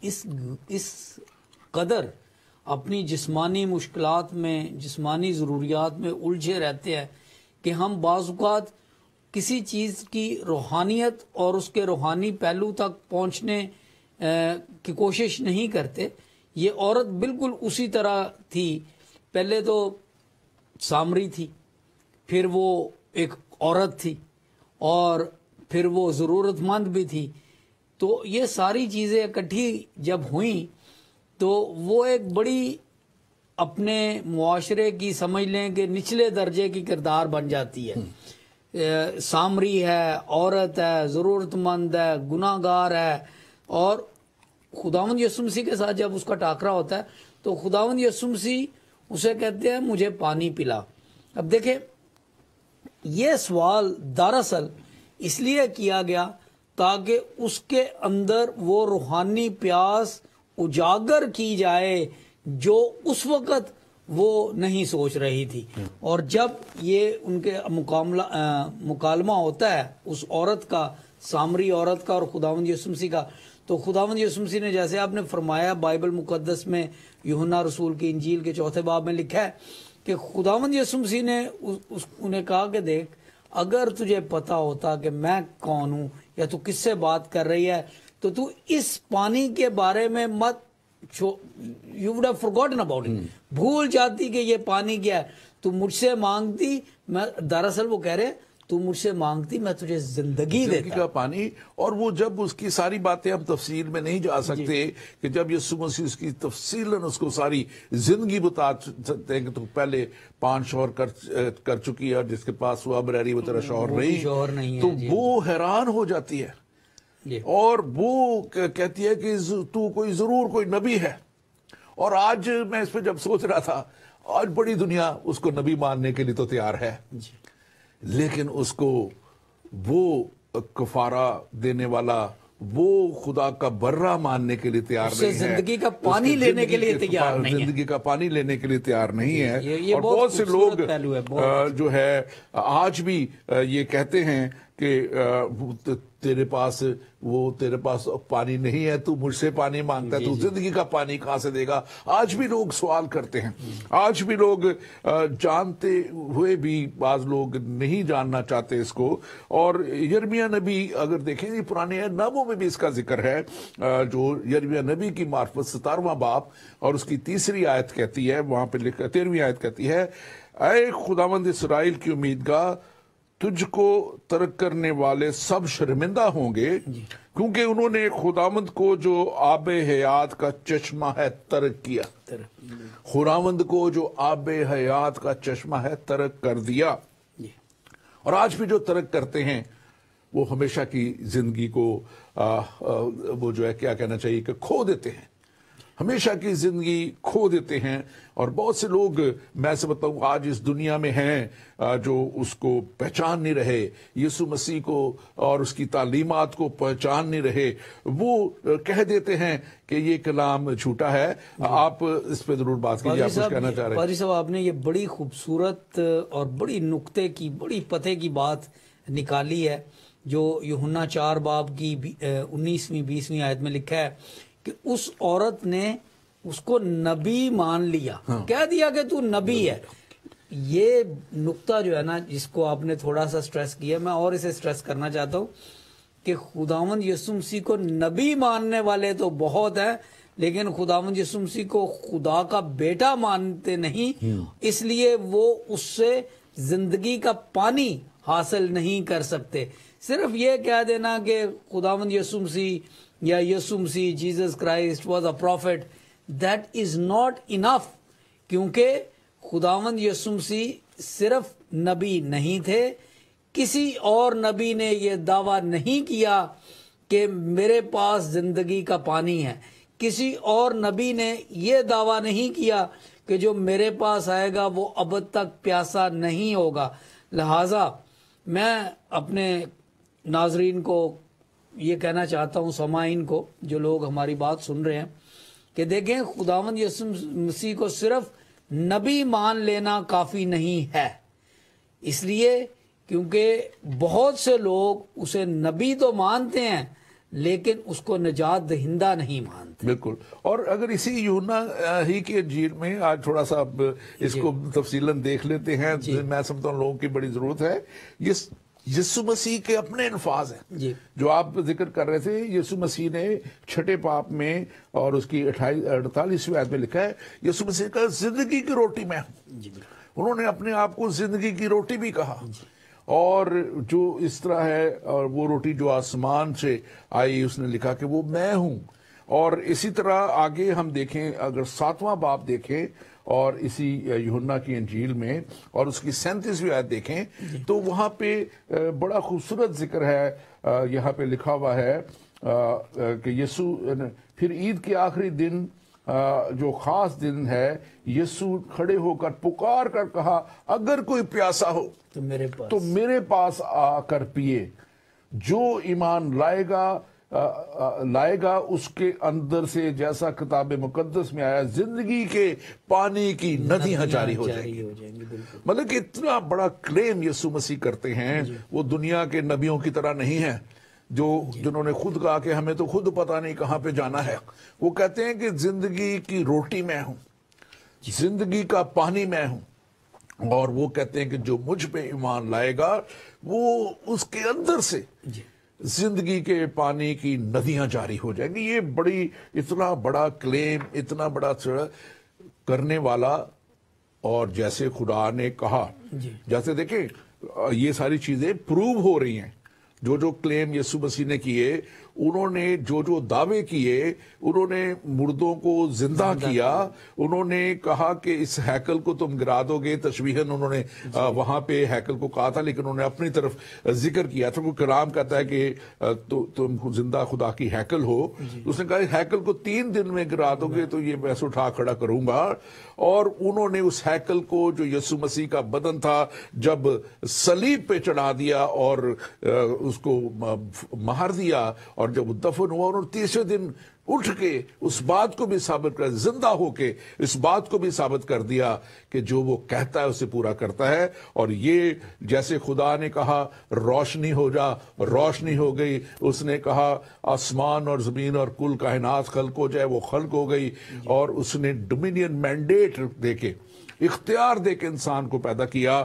Speaker 2: इस इस कदर अपनी जिस्मानी मुश्किलात में, जिस्मानी ज़रूरियात में उलझे रहते हैं कि हम बाज़ात किसी चीज़ की रूहानियत और उसके रूहानी पहलू तक पहुँचने की कोशिश नहीं करते। ये औरत बिल्कुल उसी तरह थी। पहले तो सामरी थी, फिर वो एक औरत थी और फिर वो ज़रूरतमंद भी थी। तो ये सारी चीज़ें इकट्ठी जब हुई तो वो एक बड़ी अपने मुआशरे की, समझ लें कि निचले दर्जे की किरदार बन जाती है। हम्म। सामरी है, औरत है, ज़रूरतमंद है गुनागार है। और खुदावंद यसुमसी के साथ जब उसका टाकरा होता है तो खुदावंद यसुमसी उसे कहते हैं, मुझे पानी पिला। अब देखे, ये सवाल दरअसल इसलिए किया गया ताकि उसके अंदर वो रूहानी प्यास उजागर की जाए, जो उस वक्त वो नहीं सोच रही थी। और जब ये उनके मुकामला मुकालमा होता है उस औरत का सामरी औरत का और खुदावंद यसुमसी का तो खुदावंद यसुमसी ने जैसे आपने फरमाया बाइबल मुकद्दस में यूहन्ना रसूल की इंजील के चौथे बाब में लिखा है कि खुदावंद यसुमसी ने उस, उस उन्हें कहा कि देख अगर तुझे पता होता कि मैं कौन हूँ या तू किससे बात कर रही है तो तू इस पानी के बारे में मत you would have forgotten about it भूल जाती कि ये पानी क्या है? तू मुझसे मांगती मैं दरअसल वो कह रहे तू मुझसे मांगती मैं तुझे ज़िंदगी देता
Speaker 1: का पानी और वो जब उसकी सारी बातें हम तफसील में नहीं जा सकते कि जब यसु मसीह उसकी तफसील उसको सारी ज़िंदगी बता सकते हैं कि तो पहले पाँच शोहर कर कर चुकी है और जिसके पास वो अब रह रही वो तेरा शोहर नहीं,
Speaker 2: नहीं
Speaker 1: तो वो हैरान हो जाती है। और वो कहती है कि तू कोई ज़रूर कोई नबी है। और आज मैं इस पर जब सोच रहा था आज बड़ी दुनिया उसको नबी मानने के लिए तो तैयार है। लेकिन उसको वो कफारा देने वाला वो खुदा का बर्रा मानने के लिए तैयार नहीं है।
Speaker 2: ज़िंदगी का पानी लेने के लिए तैयार नहीं है।
Speaker 1: ज़िंदगी का पानी लेने के लिए तैयार नहीं है।
Speaker 2: ये- ये
Speaker 1: और
Speaker 2: बहुत
Speaker 1: से लोग
Speaker 2: है,
Speaker 1: जो है आज भी ये कहते हैं कि तेरे पास वो तेरे पास पानी नहीं है तू मुझसे पानी माँगता है तू ज़िंदगी का पानी कहाँ से देगा। आज भी लोग सवाल करते हैं। आज भी लोग जानते हुए भी बाज लोग नहीं जानना चाहते इसको। और यरमिया नबी अगर देखें ये पुराने नामों में भी इसका ज़िक्र है। जो यरमिया नबी की मार्फत सतारवा बाप और उसकी तीसरी आयत कहती है वहाँ पर लिखा तेरहवीं आयत कहती है अय खुदावंद इसराइल की उम्मीदगाह तुझको तर्क करने वाले सब शर्मिंदा होंगे क्योंकि उन्होंने खुदावंद को जो आब हयात का चश्मा है तर्क किया। खुदावंद को जो आब हयात का चश्मा है तर्क कर दिया। और आज भी जो तर्क करते हैं वो हमेशा की ज़िंदगी को आ, आ, वो जो है क्या कहना चाहिए कि खो देते हैं। हमेशा की ज़िंदगी खो देते हैं और बहुत से लोग मैं से बताऊँ आज इस दुनिया में हैं जो उसको पहचान नहीं रहे यीशु मसीह को और उसकी तालीमत को पहचान नहीं रहे वो कह देते हैं कि ये कलाम झूठा है। आप इस पे ज़रूर बात कीजिए आप कुछ कहना चाह रहे हैं।
Speaker 2: साहब आपने ये बड़ी खूबसूरत और बड़ी नुक्ते की बड़ी पते की बात निकाली है जो यूहन्ना चार बाब की उन्नीसवीं बीसवीं आयत में लिखा है कि उस औरत ने उसको नबी मान लिया। हाँ। कह दिया कि तू नबी है। ये नुक्ता जो है ना जिसको आपने थोड़ा सा स्ट्रेस किया मैं और इसे स्ट्रेस करना चाहता हूँ कि खुदावंद यसु मसीह को नबी मानने वाले तो बहुत हैं लेकिन खुदावंद यसु मसीह को खुदा का बेटा मानते नहीं। इसलिए वो उससे ज़िंदगी का पानी हासिल नहीं कर सकते। सिर्फ़ ये कह देना कि खुदावंद यसु मसीह या Yesu Masih Jesus Christ was a prophet that is not enough क्योंकि खुदावंद यसु मसीह सिर्फ़ नबी नहीं थे। किसी और नबी ने यह दावा नहीं किया कि मेरे पास ज़िंदगी का पानी है। किसी और नबी ने यह दावा नहीं किया कि जो मेरे पास आएगा, वो अब तक प्यासा नहीं होगा। लिहाजा मैं अपने नाजरीन को ये कहना चाहता हूँ समाइन को जो लोग हमारी बात सुन रहे हैं कि देखें खुदावंद यसु मसीह को सिर्फ़ नबी मान लेना काफ़ी नहीं है। इसलिए क्योंकि बहुत से लोग उसे नबी तो मानते हैं लेकिन उसको निजात दहिंदा नहीं मानते।
Speaker 1: बिल्कुल। और अगर इसी यूना ही के जीर में आज थोड़ा सा इसको तफसीलन देख लेते हैं मैं समझता हूँ लोगों की बड़ी ज़रूरत है। ये यीशु मसीह के अपने अल्फाज हैं।
Speaker 2: जो।
Speaker 1: आप ज़िक्र कर रहे थे यसु मसीह ने छठे पाप में और उसकी अठाईस अड़तालीसवीं आयत में लिखा है यसु मसीह का ज़िंदगी की रोटी मैं हूँ। उन्होंने अपने आप को ज़िंदगी की रोटी भी कहा। और जो इस तरह है और वो रोटी जो आसमान से आई उसने लिखा कि वो मैं हूँ। और इसी तरह आगे हम देखें अगर सातवां बाप देखें और इसी यूहन्ना की अंजील में और उसकी सैंतीसवीं आयत देखें तो वहाँ पे बड़ा खूबसूरत ज़िक्र है यहाँ पे लिखा हुआ है कि न- फिर ईद के आखिरी दिन जो खास दिन है यीशु खड़े होकर पुकार कर कहा अगर कोई प्यासा हो
Speaker 2: तो मेरे पास
Speaker 1: तो मेरे पास आकर पिए। जो ईमान लाएगा लाएगा उसके अंदर से जैसा किताब मुकद्दस में आया ज़िंदगी के पानी की नदियाँ जारी हो जाएँगी। मतलब कि इतना बड़ा क्लेम यीशु मसीह करते हैं वो दुनिया के नबियों की तरह नहीं है। जो जिन्होंने खुद कहा कि हमें तो खुद पता नहीं कहाँ पे जाना है। वो कहते हैं कि ज़िंदगी की रोटी मैं हूँ ज़िंदगी का पानी मैं हूँ। और वो कहते हैं कि जो मुझ पे ईमान लाएगा वो उसके अंदर से ज़िंदगी के पानी की नदियाँ जारी हो जाएँगी। ये बड़ी इतना बड़ा क्लेम इतना बड़ा करने वाला और जैसे खुदा ने कहा जैसे देखें ये सारी चीज़ें प्रूव हो रही हैं। जो जो क्लेम यीशु मसीह ने किए उन्होंने जो जो दावे किए उन्होंने मुर्दों को ज़िंदा किया उन्होंने कहा कि इस हैकल को तुम गिरा दोगे तशवीहन उन्होंने वहाँ पे हैकल को कहा था लेकिन उन्होंने अपनी तरफ़ ज़िक्र किया। था क्योंकि कलाम कहता है कि तो, तुम ज़िंदा खुदा की हैकल हो। उसने कहा हैकल को तीन दिन में गिरा दोगे तो ये मैं उठा खड़ा करूँगा। और उन्होंने उस हैकल को जो यसु मसीह का बदन था, जब सलीब पे चढ़ा दिया और उसको मार दिया और जब दफन हुआ उन्होंने तीसरे दिन उठ के उस बात को भी साबित कर, ज़िंदा होके इस बात को भी साबित कर दिया कि जो वो कहता है उसे पूरा करता है। और ये जैसे खुदा ने कहा, रोशनी हो जा, रोशनी हो गई। उसने कहा, आसमान और ज़मीन और कुल कायनात खल्क हो जाए, वो खल्क हो गई। और उसने डोमिनियन मैंडेट देके, इख्तियार दे के इंसान को पैदा किया।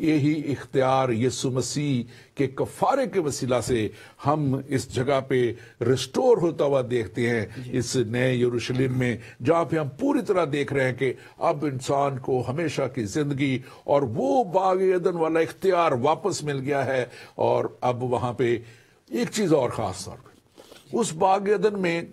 Speaker 1: यही इख्तियार यसु मसीह के कफारे के वसीला से हम इस जगह पे रिस्टोर होता हुआ देखते हैं। इस नए यरूशलेम में जहाँ पे हम पूरी तरह देख रहे हैं कि अब इंसान को हमेशा की ज़िंदगी और वो बाग अदन वाला इख्तियार वापस मिल गया है और अब वहाँ पे एक चीज़ और खास तौर पर उस बाग अदन में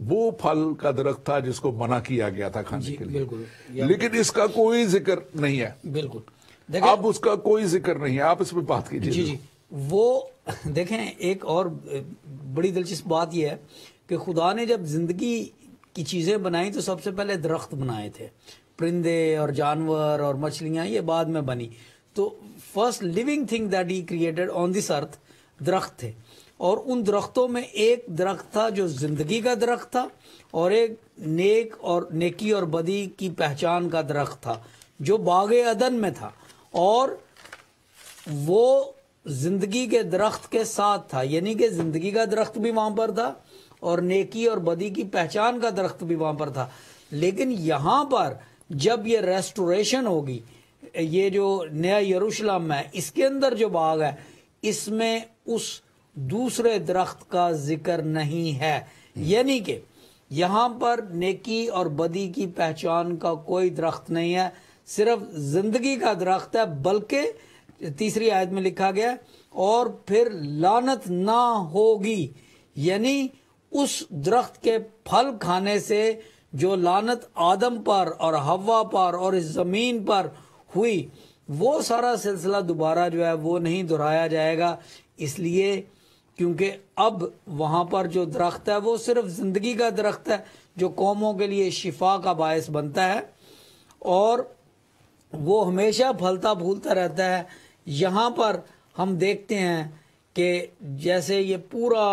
Speaker 1: वो फल का दरख्त था जिसको मना किया गया था खाने के लिए। लेकिन इसका कोई ज़िक्र नहीं है।
Speaker 2: बिल्कुल।
Speaker 1: अब उसका कोई ज़िक्र नहीं है आप इस पर बात कीजिए
Speaker 2: जी जी। वो देखें एक और बड़ी दिलचस्प बात यह है कि खुदा ने जब ज़िंदगी की चीज़ें बनाई तो सबसे पहले दरख्त बनाए थे। परिंदे और जानवर और मछलियाँ ये बाद में बनी। तो first living thing that he created on this earth दरख्त थे। और उन दरख्तों में एक दरख्त था जो ज़िंदगी का दरख्त था और एक नेक और नेकी और बदी की पहचान का दरख्त था जो बाग अदन में था। और वो ज़िंदगी के दरख्त के साथ था, यानी कि ज़िंदगी का दरख्त भी वहाँ पर था और नेकी और बदी की पहचान का दरख्त भी वहाँ पर था। लेकिन यहाँ पर जब ये रेस्टोरेशन होगी, ये जो नया यरूशलेम है, इसके अंदर जो बाग है, इसमें उस दूसरे दरख्त का ज़िक्र नहीं है। यानी कि यहाँ पर नेकी और बदी की पहचान का कोई दरख्त नहीं है सिर्फ़ ज़िंदगी का दरख्त है, बल्कि तीसरी आयत में लिखा गया और फिर लानत ना होगी। यानी उस दरख्त के फल खाने से जो लानत आदम पर और हवा पर और इस ज़मीन पर हुई, वो सारा सिलसिला दोबारा जो है वो नहीं दोहराया जाएगा। इसलिए क्योंकि अब वहाँ पर जो दरख्त है, वो सिर्फ़ ज़िंदगी का दरख्त है, जो कौमों के लिए शिफा का बायस बनता है, और वो हमेशा फलता फूलता रहता है। यहाँ पर हम देखते हैं कि जैसे ये पूरा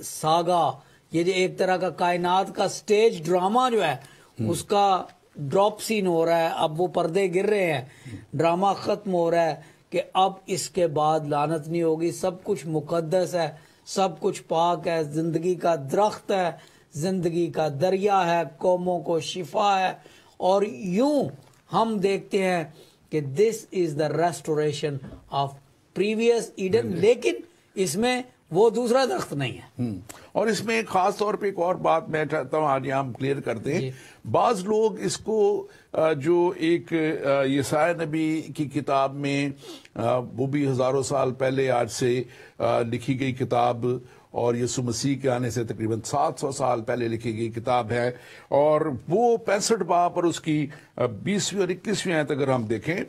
Speaker 2: सागा ये जो एक तरह का कायनात का स्टेज ड्रामा जो है हम्म। उसका ड्रॉप सीन हो रहा है। अब वो पर्दे गिर रहे हैं। ड्रामा खत्म हो रहा है कि अब इसके बाद लानत नहीं होगी। सब कुछ मुकद्दस है। सब कुछ पाक है। ज़िंदगी का दरख्त है। ज़िंदगी का दरिया है। कौमों को शिफा है। और यूँ हम देखते हैं कि this is the restoration of previous Eden लेकिन इसमें वो दूसरा दख्त नहीं है। हम्म।
Speaker 1: और इसमें खास तौर पे एक और बात मैं चाहता हूँ आज यहाँ क्लियर करते हैं। बाज लोग इसको जो एक यसाया नबी की किताब में वो भी हज़ारों साल पहले आज से लिखी गई किताब और यसु मसीह के आने से तकरीबन 700 साल पहले लिखी गई किताब है। और वो पैंसठ बाप और उसकी बीसवीं और इक्कीसवीं आयत अगर हम देखें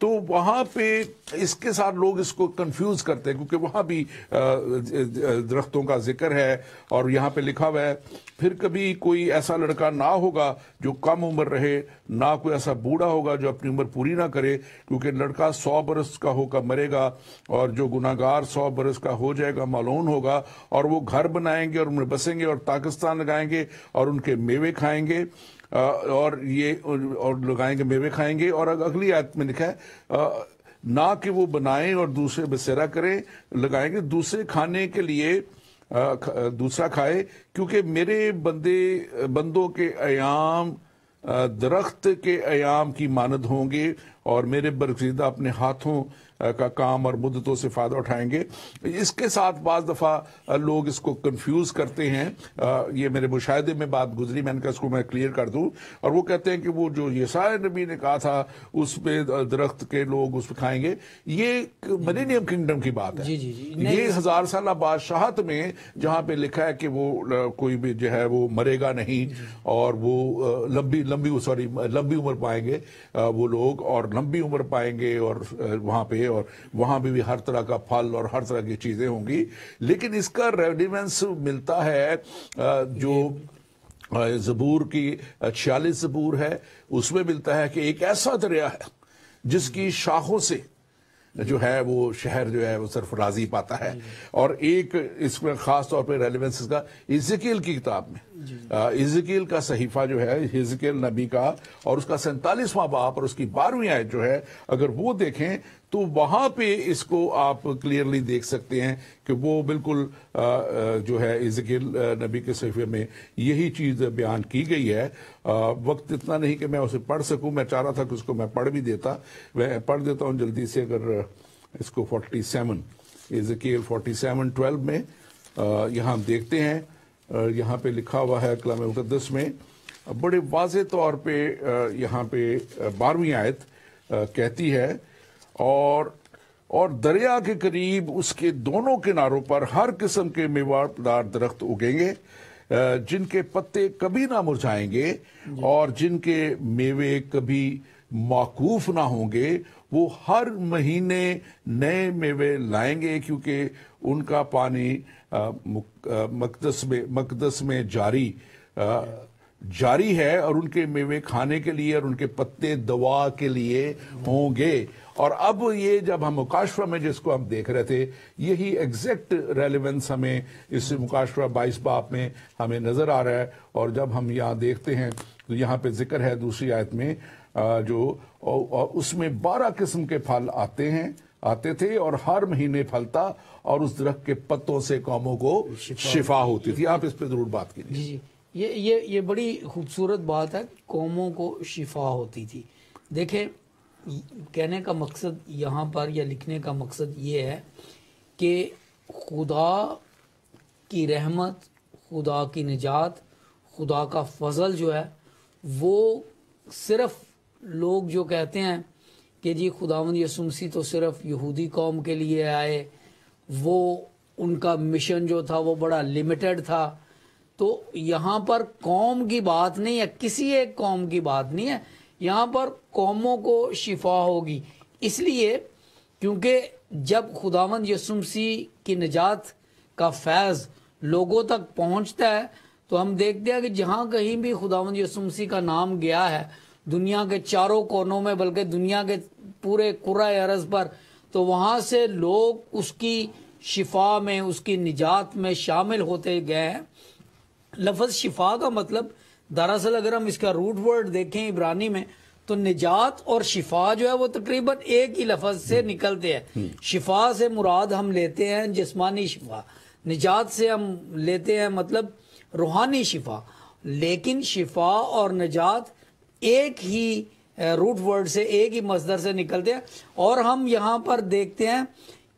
Speaker 1: तो वहाँ पे इसके साथ लोग इसको कंफ्यूज करते हैं, क्योंकि वहाँ भी दरख्तों का ज़िक्र है और यहाँ पे लिखा हुआ है, फिर कभी कोई ऐसा लड़का ना होगा जो कम उम्र रहे, ना कोई ऐसा बूढ़ा होगा जो अपनी उम्र पूरी ना करे, क्योंकि लड़का सौ बरस का होकर मरेगा और जो गुनागार सौ बरस का हो जाएगा मालून होगा और वो घर बनाएँगे और उनमें बसेंगे और पाकिस्तान लगाएँगे और उनके मेवे खाएँगे। और ये, और लगाएँगे, मेवे खाएँगे। और अगली आयत में लिखा है ना कि वो बनाएँ और दूसरे बसेरा करें, लगाएँगे। दूसरे खाने के लिए दूसरा खाए, क्योंकि मेरे बंदे, बंदों के आयाम दरख्त के आयाम की मानद होंगे, और मेरे बरसीदा अपने हाथों का काम और मुद्दतों से फ़ायदा उठाएँगे। इसके साथ बाज दफ़ा लोग इसको कंफ्यूज करते हैं। ये मेरे मुशाहे में बात गुजरी मैंने कहा इसको मैं क्लियर कर दूँ। और वो कहते हैं कि वो जो यसाय नबी ने कहा था उस पे दरख्त के लोग उस पर खाएँगे। ये मलेनियम किंगडम की बात है।
Speaker 2: जी जी जी।
Speaker 1: ये हज़ार साल बादशाहत में जहाँ पे लिखा है कि वो कोई भी जो है वो मरेगा नहीं और वो लंबी लंबी सॉरी लंबी उम्र पाएँगे वो लोग और लंबी उम्र पाएँगे और वहाँ पे और वहाँ पे भी हर तरह का फल और हर तरह की चीज़ें होंगी। लेकिन इसका रेडिमेंस मिलता है जो जबूर की छियालीस जबूर है उसमें मिलता है कि एक ऐसा दरिया है जिसकी शाखों से जो है वो शहर जो है वो सिर्फ़ राज़ी पाता है। और एक इसमें खास तौर पे रेलिवेंस इसका इजकील की किताब में इजकील का सहीफा जो है, इजकील नबी का, और उसका सैंतालीसवां बाप और उसकी बारहवीं आयत जो है, अगर वो देखें तो वहाँ पे इसको आप क्लियरली देख सकते हैं कि वो बिल्कुल जो है, इजकील नबी के सहीफे में यही चीज़ बयान की गई है। वक्त इतना नहीं कि मैं उसे पढ़ सकूँ, मैं चाह रहा था कि उसको मैं पढ़ भी देता। मैं पढ़ देता हूँ जल्दी से अगर इसको 47 इजकील 47 12 में यहाँ देखते हैं। यहाँ पे लिखा हुआ है कलाम मुकदस में बड़े वाज तौर पे यहाँ पे बारहवीं आयत कहती है और और दरिया के करीब उसके दोनों किनारों पर हर किस्म के मेवादार दरख्त उगेंगे जिनके पत्ते कभी ना मुरझाएँगे और जिनके मेवे कभी माकूफ ना होंगे वो हर महीने नए मेवे लाएँगे क्योंकि उनका पानी मकदस में मकदस में जारी जारी है और उनके मेवे खाने के लिए और उनके पत्ते दवा के लिए होंगे। और अब ये जब हम मुकाशवा में जिसको हम देख रहे थे, यही एग्जैक्ट रेलिवेंस हमें इस मुकाशवा बाईस बाप में हमें नज़र आ रहा है। और जब हम यहाँ देखते हैं तो यहाँ पे ज़िक्र है दूसरी आयत में जो उसमें बारह किस्म के फल आते हैं। आते थे और हर महीने फलता और उस दरख्त के पत्तों से कौमों को शिफा होती थी। आप इस पर ज़रूर बात कीजिए।
Speaker 2: जी। ये ये ये बड़ी खूबसूरत बात है कौमों को शिफा होती थी। देखें कहने का मकसद यहाँ पर या लिखने का मकसद ये है कि खुदा की रहमत खुदा की निजात खुदा का फजल जो है वो सिर्फ़ लोग जो कहते हैं कि जी खुदावंद यसुमसी तो सिर्फ़ यहूदी कौम के लिए आए, वो उनका मिशन जो था वो बड़ा लिमिटेड था। तो यहाँ पर कौम की बात नहीं है, किसी एक कौम की बात नहीं है, यहाँ पर कौमों को शिफा होगी। इसलिए क्योंकि जब खुदावंद यसुमसी की निजात का फैज़ लोगों तक पहुँचता है तो हम देखते हैं कि जहाँ कहीं भी खुदावंद यसुमसी का नाम गया है, दुनिया के चारों कोनों में, बल्कि दुनिया के पूरे कुरा अरज पर तो वहाँ से लोग उसकी शिफा में उसकी निजात में शामिल होते गए। हैं लफज शिफा का मतलब दरअसल अगर हम इसका रूट वर्ड देखें इब्रानी में तो निजात और शिफा जो है वो तकरीबन एक ही लफज से निकलते हैं। शिफा से मुराद हम लेते हैं जिसमानी शिफा निजात से हम लेते हैं मतलब रूहानी शिफा। लेकिन शिफा और निजात एक ही रूट वर्ड से एक ही मजदर से निकलते हैं। और हम यहाँ पर देखते हैं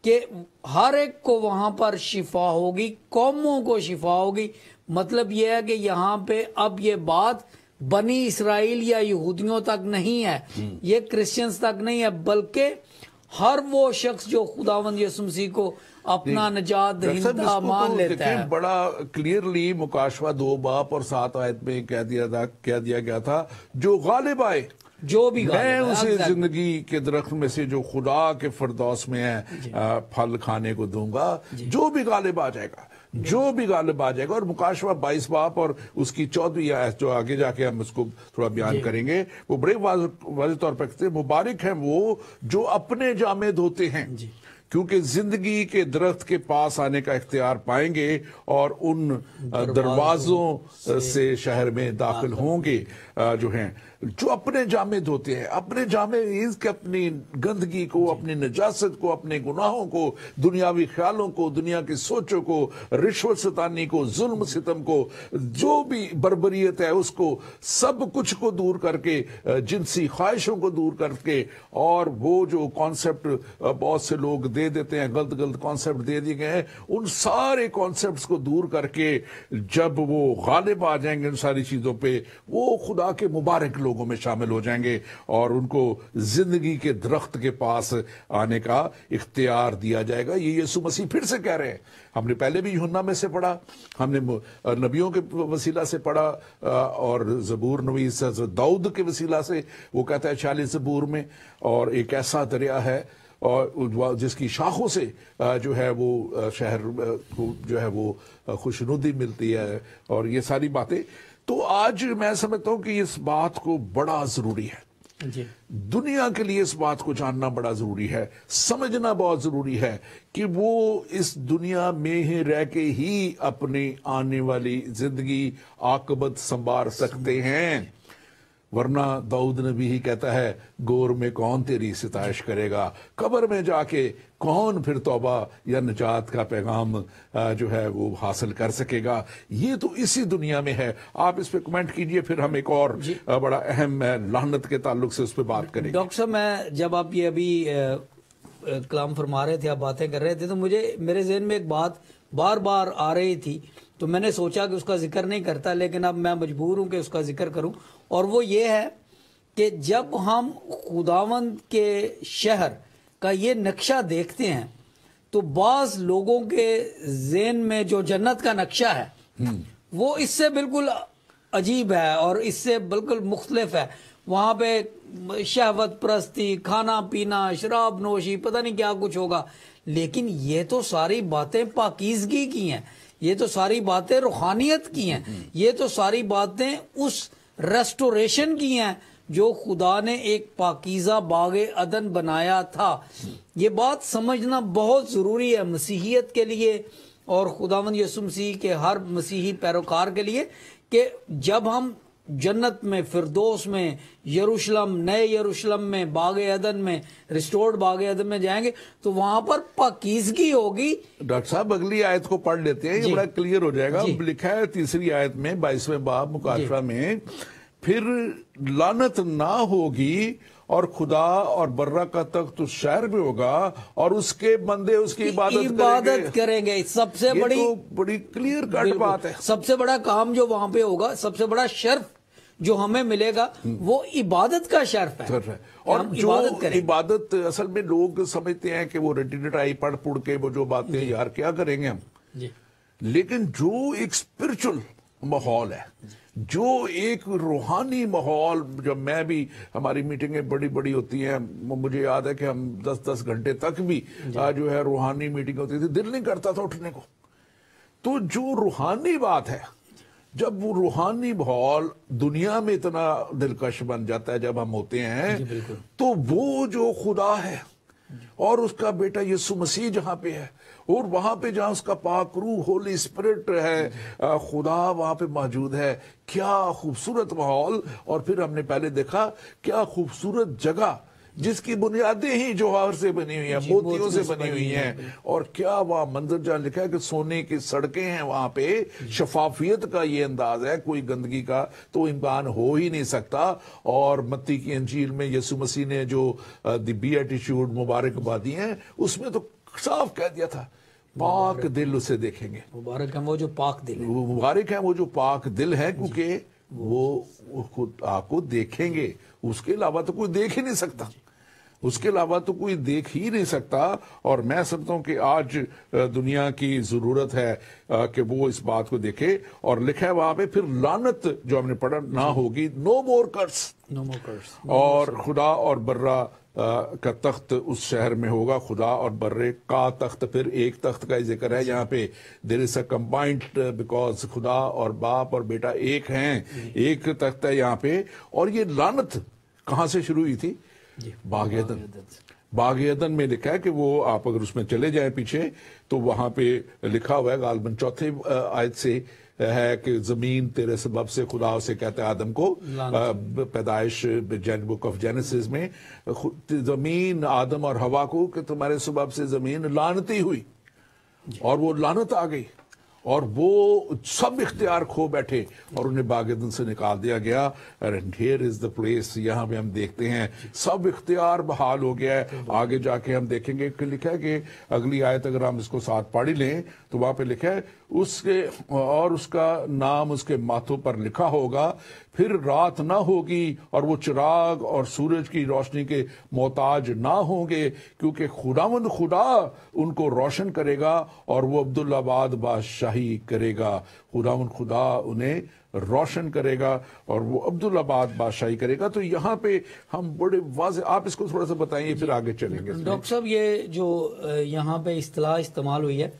Speaker 2: कि हर एक को वहाँ पर शिफा होगी कौमों को शिफा होगी। मतलब यह है कि यहाँ पे अब ये बात बनी इसराइल या यहूदियों तक नहीं है। हम्म। ये क्रिश्चियंस तक नहीं है बल्कि हर वो शख्स जो खुदावंद यसुमसी को अपना नजात दहिंदा मान तो लेता है।
Speaker 1: बड़ा क्लियरली मुकाशवा दो बाप और सात आयत में कह दिया था कह दिया गया था जो गालिब आए
Speaker 2: जो भी
Speaker 1: मैं उसे ज़िंदगी के दरख्त में से जो खुदा के फरदौस में है फल खाने को दूँगा जो। भी गालिब आ जाएगा जो भी गालिब आ जाएगा और मुकाशवा बाईस बाप और उसकी चौदहवीं आयत जो आगे जाके हम उसको थोड़ा बयान करेंगे वो बड़े वाज तौर पर कहते मुबारक हैं वो जो अपने जामे धोते हैं। क्योंकि ज़िंदगी के दरख्त के पास आने का इख्तियार पाएँगे और उन दरवाजों से शहर में दाखिल होंगे। जो हैं जो अपने जामे धोते हैं अपने जामे मीन्स के अपनी गंदगी को अपनी नजासत को अपने गुनाहों को दुनियावी ख्यालों को दुनिया की सोचों को रिश्वत सतानी को जुल्म सितम को जो भी बरबरीत है उसको सब कुछ को दूर करके जिनसी ख्वाहिशों को दूर करके और वो जो कॉन्सेप्ट बहुत से लोग दे देते हैं गलत गलत कॉन्सेप्ट दे दिए गए हैं उन सारे कॉन्सेप्ट को दूर करके जब वो गालिब आ जाएँगे उन सारी चीज़ों पर वो खुदा के मुबारक लोगों में शामिल हो जाएँगे और उनको ज़िंदगी के दरख्त के पास आने का इख्तियार दिया जाएगा। ये यीशु मसीह फिर से कह रहे हैं। हमने पहले भी यूहन्ना में से पढ़ा, हमने नबियों के वसीला से पढ़ा और जबूर हज़रत दाऊद के वसीला से वो कहता है चालीस जबूर में, और एक ऐसा दरिया है, और जिसकी शाखों से जो है वो शहर को जो है वो खुशनुदी मिलती है, और ये सारी बातें तो आज मैं समझता हूँ कि इस बात को बड़ा ज़रूरी है।
Speaker 2: जी।
Speaker 1: दुनिया के लिए इस बात को जानना बड़ा ज़रूरी है समझना बहुत ज़रूरी है कि वो इस दुनिया में ही रह के ही अपनी आने वाली ज़िंदगी आकबत संभार सकते हैं। वरना दाऊद नबी ही कहता है गोर में कौन तेरी सिताइश करेगा? कब्र में जाके कौन फिर तोबा या निजात का पैगाम जो है वो हासिल कर सकेगा? ये तो इसी दुनिया में है। आप इस पर कमेंट कीजिए फिर हम एक और बड़ा अहम लानत के ताल्लुक से उस पर बात करेंगे।
Speaker 2: डॉक्टर साहब मैं जब आप ये अभी कलाम फरमा रहे थे आप बातें कर रहे थे तो मुझे मेरे जहन में एक बात बार बार आ रही थी। तो मैंने सोचा कि उसका ज़िक्र नहीं करता लेकिन अब मैं मजबूर हूँ कि उसका ज़िक्र करूँ। और वो ये है कि जब हम खुदावंद के शहर का ये नक्शा देखते हैं तो बाज लोगों के जेन में जो जन्नत का नक्शा है वो इससे बिल्कुल अजीब है और इससे बिल्कुल मुख्तलिफ़ है। वहाँ पे शहवत प्रस्ती खाना पीना शराब नोशी पता नहीं क्या कुछ होगा। लेकिन ये तो सारी बातें पाकिजगी की हैं। ये तो सारी बातें रूहानियत की हैं। ये तो सारी बातें उस रेस्टोरेशन की हैं जो खुदा ने एक पाकिजा बाग अदन बनाया था। ये बात समझना बहुत ज़रूरी है मसीहियत के लिए और खुदावंद यसु मसीह के हर मसीही पैरोकार के लिए कि जब हम जन्नत में फिरदोस में यरूशलम नए यरूशलम में बाग अदन में रिस्टोर्ड बाग अदन में जाएँगे तो वहाँ पर पाकिजगी होगी।
Speaker 1: डॉक्टर साहब अगली आयत को पढ़ लेते हैं ये बड़ा क्लियर हो जाएगा। लिखा है तीसरी आयत में बाईसवें बाब मुकाशरा में फिर लानत ना होगी और खुदा और बर्रा का तख्त उस शहर में होगा और उसके बंदे उसकी इबादत
Speaker 2: इबादत
Speaker 1: करेंगे।
Speaker 2: करेंगे। सबसे बड़ी
Speaker 1: तो बड़ी क्लियर कट बात है।
Speaker 2: सबसे बड़ा काम जो वहाँ पे होगा सबसे बड़ा शर्फ जो हमें मिलेगा वो इबादत का शर्फ है।
Speaker 1: है। और जो
Speaker 2: इबादत
Speaker 1: इबादत असल में लोग समझते हैं कि वो रटी रटाई पढ़ पुढ़ के वो जो बातें यार क्या करेंगे हम? लेकिन जो एक स्पिरिचुअल माहौल है जो एक रूहानी माहौल जब मैं भी हमारी मीटिंगें बड़ी बड़ी होती हैं मुझे याद है कि हम 10-10 घंटे तक भी जो है रूहानी मीटिंग होती थी दिल नहीं करता था उठने को। तो जो रूहानी बात है जब वो रूहानी माहौल दुनिया में इतना दिलकश बन जाता है जब हम होते हैं तो वो जो खुदा है और उसका बेटा यीशु मसीह जहाँ पे है और वहाँ पे जहाँ उसका पाक रूह होली स्पिरिट है खुदा वहाँ पे मौजूद है। क्या खूबसूरत माहौल। और फिर हमने पहले देखा क्या खूबसूरत जगह जिसकी बुनियादें ही जौहर से बनी हुई है मोतियों से बनी हुई हैं। और क्या वहाँ मंजर जहाँ लिखा है कि सोने की सड़कें हैं वहाँ पे शफाफियत का ये अंदाज है कोई गंदगी का तो इम्कान हो ही नहीं सकता। और मत्ती की अंजील में यसु मसीह ने जो दी बी एटीट्यूड मुबारकबादी हैं उसमें तो साफ़ कह दिया था पाक दिल उसे देखेंगे।
Speaker 2: मुबारक है वो जो पाक दिल है।
Speaker 1: मुबारक है वो जो पाक दिल है क्योंकि वो खुद आपको देखेंगे। उसके अलावा तो कोई देख ही नहीं सकता। उसके अलावा तो कोई देख ही नहीं सकता। और मैं समझता हूँ कि आज दुनिया की ज़रूरत है कि वो इस बात को देखे। और लिखा है वहाँ पे फिर लानत जो हमने पढ़ा ना होगी no more curse
Speaker 2: no more curse
Speaker 1: और खुदा और बर्रा का तख्त उस शहर में होगा। खुदा और बर्रे का तख्त फिर एक तख्त का ज़िक्र है। यहाँ पे there is a combined because खुदा और बाप और बेटा एक हैं। एक तख्त है यहाँ पे। और ये लानत कहाँ से शुरू हुई थी? बागेदन। बागेदन। में लिखा है कि वो आप अगर उसमें चले जाए पीछे तो वहाँ पे लिखा हुआ है गालबन चौथे आयत से है कि ज़मीन तेरे सबब से खुदा उसे कहते हैं आदम को पैदाइश जेन बुक ऑफ़ जेनेसिस में ज़मीन आदम और हवा को कि तुम्हारे सबब से ज़मीन लानती हुई। और वो लानत आ गई। और वो सब इख्तियार खो बैठे और उन्हें बागेदन से निकाल दिया गया। हियर इज़ द प्लेस यहाँ पे हम देखते हैं। सब इख्तियार बहाल हो गया है। आगे जाके हम देखेंगे कि लिखा है कि अगली आयत अगर हम इसको साथ ही लें तो वहाँ पे लिखा है, उसके और उसका नाम उसके माथों पर लिखा होगा फिर रात ना होगी और वो चिराग और सूरज की रोशनी के मोहताज ना होंगे, क्योंकि खुदावंद खुदा उनको रोशन करेगा और वो अब्दुल्लाबाद बादशाही करेगा। खुदावंद खुदा उन्हें रोशन करेगा और वो अब्दुल्लाबाद बादशाही करेगा। तो यहाँ पे हम बड़े वाज आप इसको थोड़ा सा बताइए, फिर आगे चलेंगे
Speaker 2: डॉक्टर साहब, ये जो यहाँ पे इस्तेलाह इस्तेमाल हुई है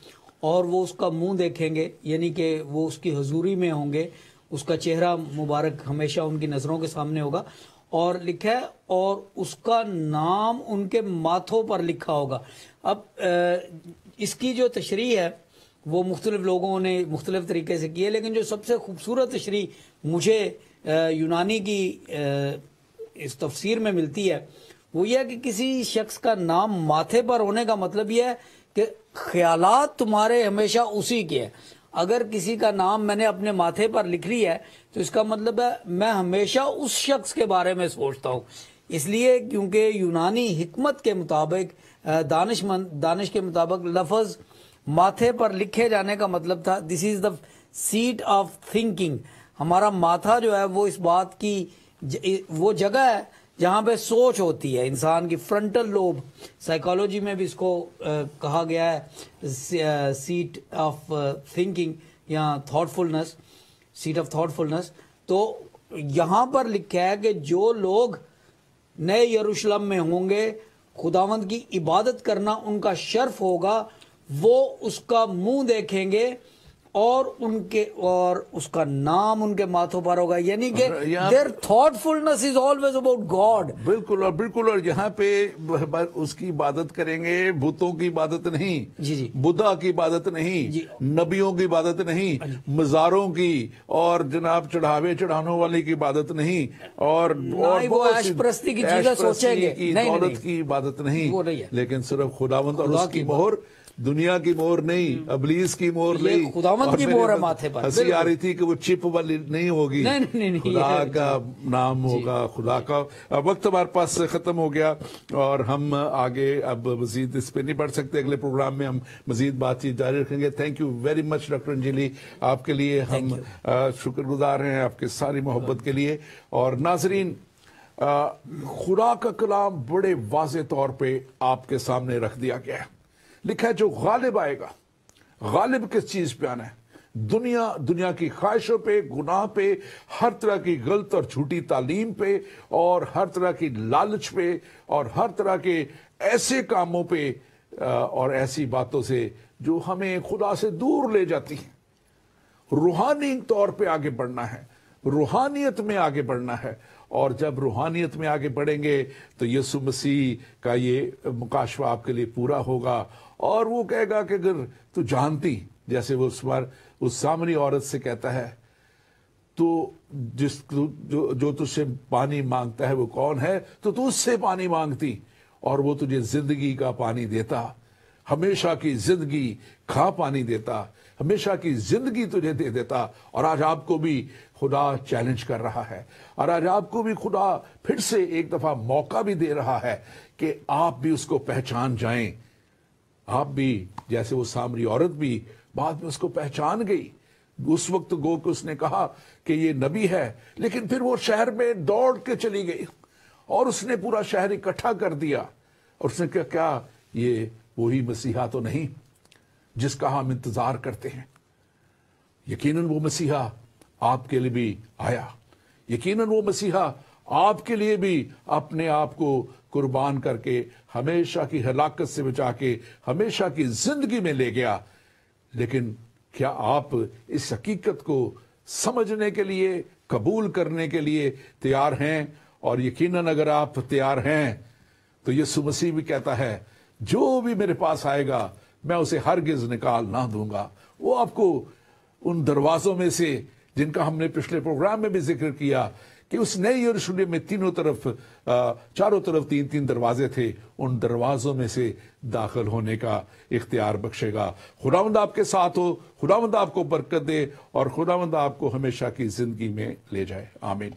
Speaker 2: और वो उसका मुँह देखेंगे, यानी कि वो उसकी हजूरी में होंगे उसका चेहरा मुबारक हमेशा उनकी नज़रों के सामने होगा। और लिखा है, और उसका नाम उनके माथों पर लिखा होगा। अब इसकी जो तशरी है, वो मुख्तलिफ़ लोगों ने मुख्तलिफ़ तरीके से की है, लेकिन जो सबसे खूबसूरत तशरी मुझे यूनानी की इस तफसीर में मिलती है, वो यह कि किसी शख्स का नाम माथे पर होने का मतलब यह है कि ख्यालात तुम्हारे हमेशा उसी के हैं। अगर किसी का नाम मैंने अपने माथे पर लिख लिया है तो इसका मतलब है मैं हमेशा उस शख्स के बारे में सोचता हूँ। इसलिए क्योंकि यूनानी हिकमत के मुताबिक दानिशमंद दानिश के मुताबिक लफज माथे पर लिखे जाने का मतलब था this is the seat of thinking हमारा माथा जो है वो इस बात की ज, वो जगह है जहाँ पे सोच होती है इंसान की फ्रंटल लोब साइकोलॉजी में भी इसको अ, कहा गया है सीट ऑफ़ थिंकिंग या थॉटफुलनेस सीट ऑफ़ थॉटफुलनेस तो यहाँ पर लिखा है कि जो लोग नए यरूशलेम में होंगे खुदावंद की इबादत करना उनका शर्फ होगा वो उसका मुँह देखेंगे और उनके और उसका नाम उनके माथों पर होगा यानी कि their thoughtfulness is always about God
Speaker 1: बिल्कुल और बिल्कुल और यहाँ पे उसकी इबादत करेंगे भूतों की इबादत नहीं
Speaker 2: जी, जी।
Speaker 1: बुद्धा की इबादत नहीं नबियों की इबादत नहीं मजारों की और जनाब चढ़ावे चढ़ाने वाले की इबादत नहीं और और
Speaker 2: वो की चीज़ें सोचेंगे।
Speaker 1: इबादत नहीं
Speaker 2: है।
Speaker 1: लेकिन सिर्फ़ खुदावंद और उसकी मोहर दुनिया की मोहर नहीं अबलीस की मोहर
Speaker 2: ये
Speaker 1: नहीं।
Speaker 2: खुदावंद
Speaker 1: और
Speaker 2: की
Speaker 1: मेरे
Speaker 2: मोहर है माथे पर,
Speaker 1: हँसी आ रही थी कि वो चिप वाली नहीं होगी।
Speaker 2: नहीं, नहीं, नहीं, नहीं,
Speaker 1: खुदा
Speaker 2: ये-
Speaker 1: का नाम होगा खुदा का। अब वक्त हमारे पास खत्म हो गया और हम आगे अब मजीद इस पर नहीं बढ़ सकते। अगले प्रोग्राम में हम मजीद बातचीत जारी रखेंगे। Thank you very much doctor Anjali आपके लिए हम शुक्रगुजार हैं आपके सारी मोहब्बत के लिए। और नाजरीन खुदा का कलाम बड़े वाजे तौर पर आपके सामने रख दिया गया है। लिखा है जो गालिब आएगा। गालिब किस चीज़ पे आना है? दुनिया दुनिया की ख्वाहिशों पे, गुनाह पे, हर तरह की गलत और झूठी तालीम पे, और हर तरह की लालच पे, और हर तरह के ऐसे कामों पे और ऐसी बातों से जो हमें खुदा से दूर ले जाती हैं। रूहानी तौर पे आगे बढ़ना है। रूहानियत में आगे बढ़ना है। और जब रूहानियत में आगे बढ़ेंगे तो यसु मसीह का ये मुकाशवा आपके लिए पूरा होगा और वो कहेगा कि अगर तू जानती, जैसे वो उस बार, उस सामनी औरत से कहता है तो जिस जो जो तुझसे पानी माँगता है वो कौन है? तो तू उससे पानी मांगती, और वो तुझे ज़िंदगी का पानी देता, हमेशा की ज़िंदगी खा पानी देता, हमेशा की ज़िंदगी तुझे दे देता, और आज आपको भी खुदा चैलेंज कर रहा है, और आज आपको भी खुदा फिर से एक दफ़ा मौका भी दे रहा है कि आप भी उसको पहचान जाएँ। आप भी, जैसे वो सामरी औरत भी बाद में उसको पहचान गई। उस वक्त गो के उसने कहा कि ये नबी है, लेकिन फिर वो शहर में दौड़ के चली गई और उसने पूरा शहर इकट्ठा कर दिया। और उसने क्या क्या ये वही मसीहा तो नहीं जिसका हम इंतज़ार करते हैं? यकीनन वो मसीहा आपके लिए भी आया। यकीनन वो मसीहा आपके लिए भी अपने आप को कुर्बान करके, हमेशा की हलाकत से बचा के, हमेशा की ज़िंदगी में ले गया। लेकिन क्या आप इस हकीकत को समझने के लिए, कबूल करने के लिए तैयार हैं? और यकीनन अगर आप तैयार हैं तो यीशु मसीह भी कहता है, जो भी मेरे पास आएगा, मैं उसे हरगिज निकाल ना दूँगा। वो आपको उन दरवाजों में से, जिनका हमने पिछले प्रोग्राम में भी ज़िक्र किया कि उस नए यरूशलेम में तीनों तरफ़ चारों तरफ़ तीन तीन दरवाजे थे, उन दरवाजों में से दाखिल होने का इख्तियार बख्शेगा। खुदावंद आपके साथ हो, खुदावंद आपको बरकत दे और खुदावंद आपको हमेशा की ज़िंदगी में ले जाए। आमीन।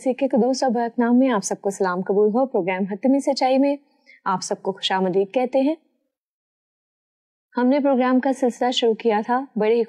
Speaker 3: मसीह के कदूस और नाम में आप सबको सलाम कबूल हो। प्रोग्राम हतमी सच्चाई में आप सबको खुशामदीद कहते हैं। हमने प्रोग्राम का सिलसिला शुरू किया था। बड़े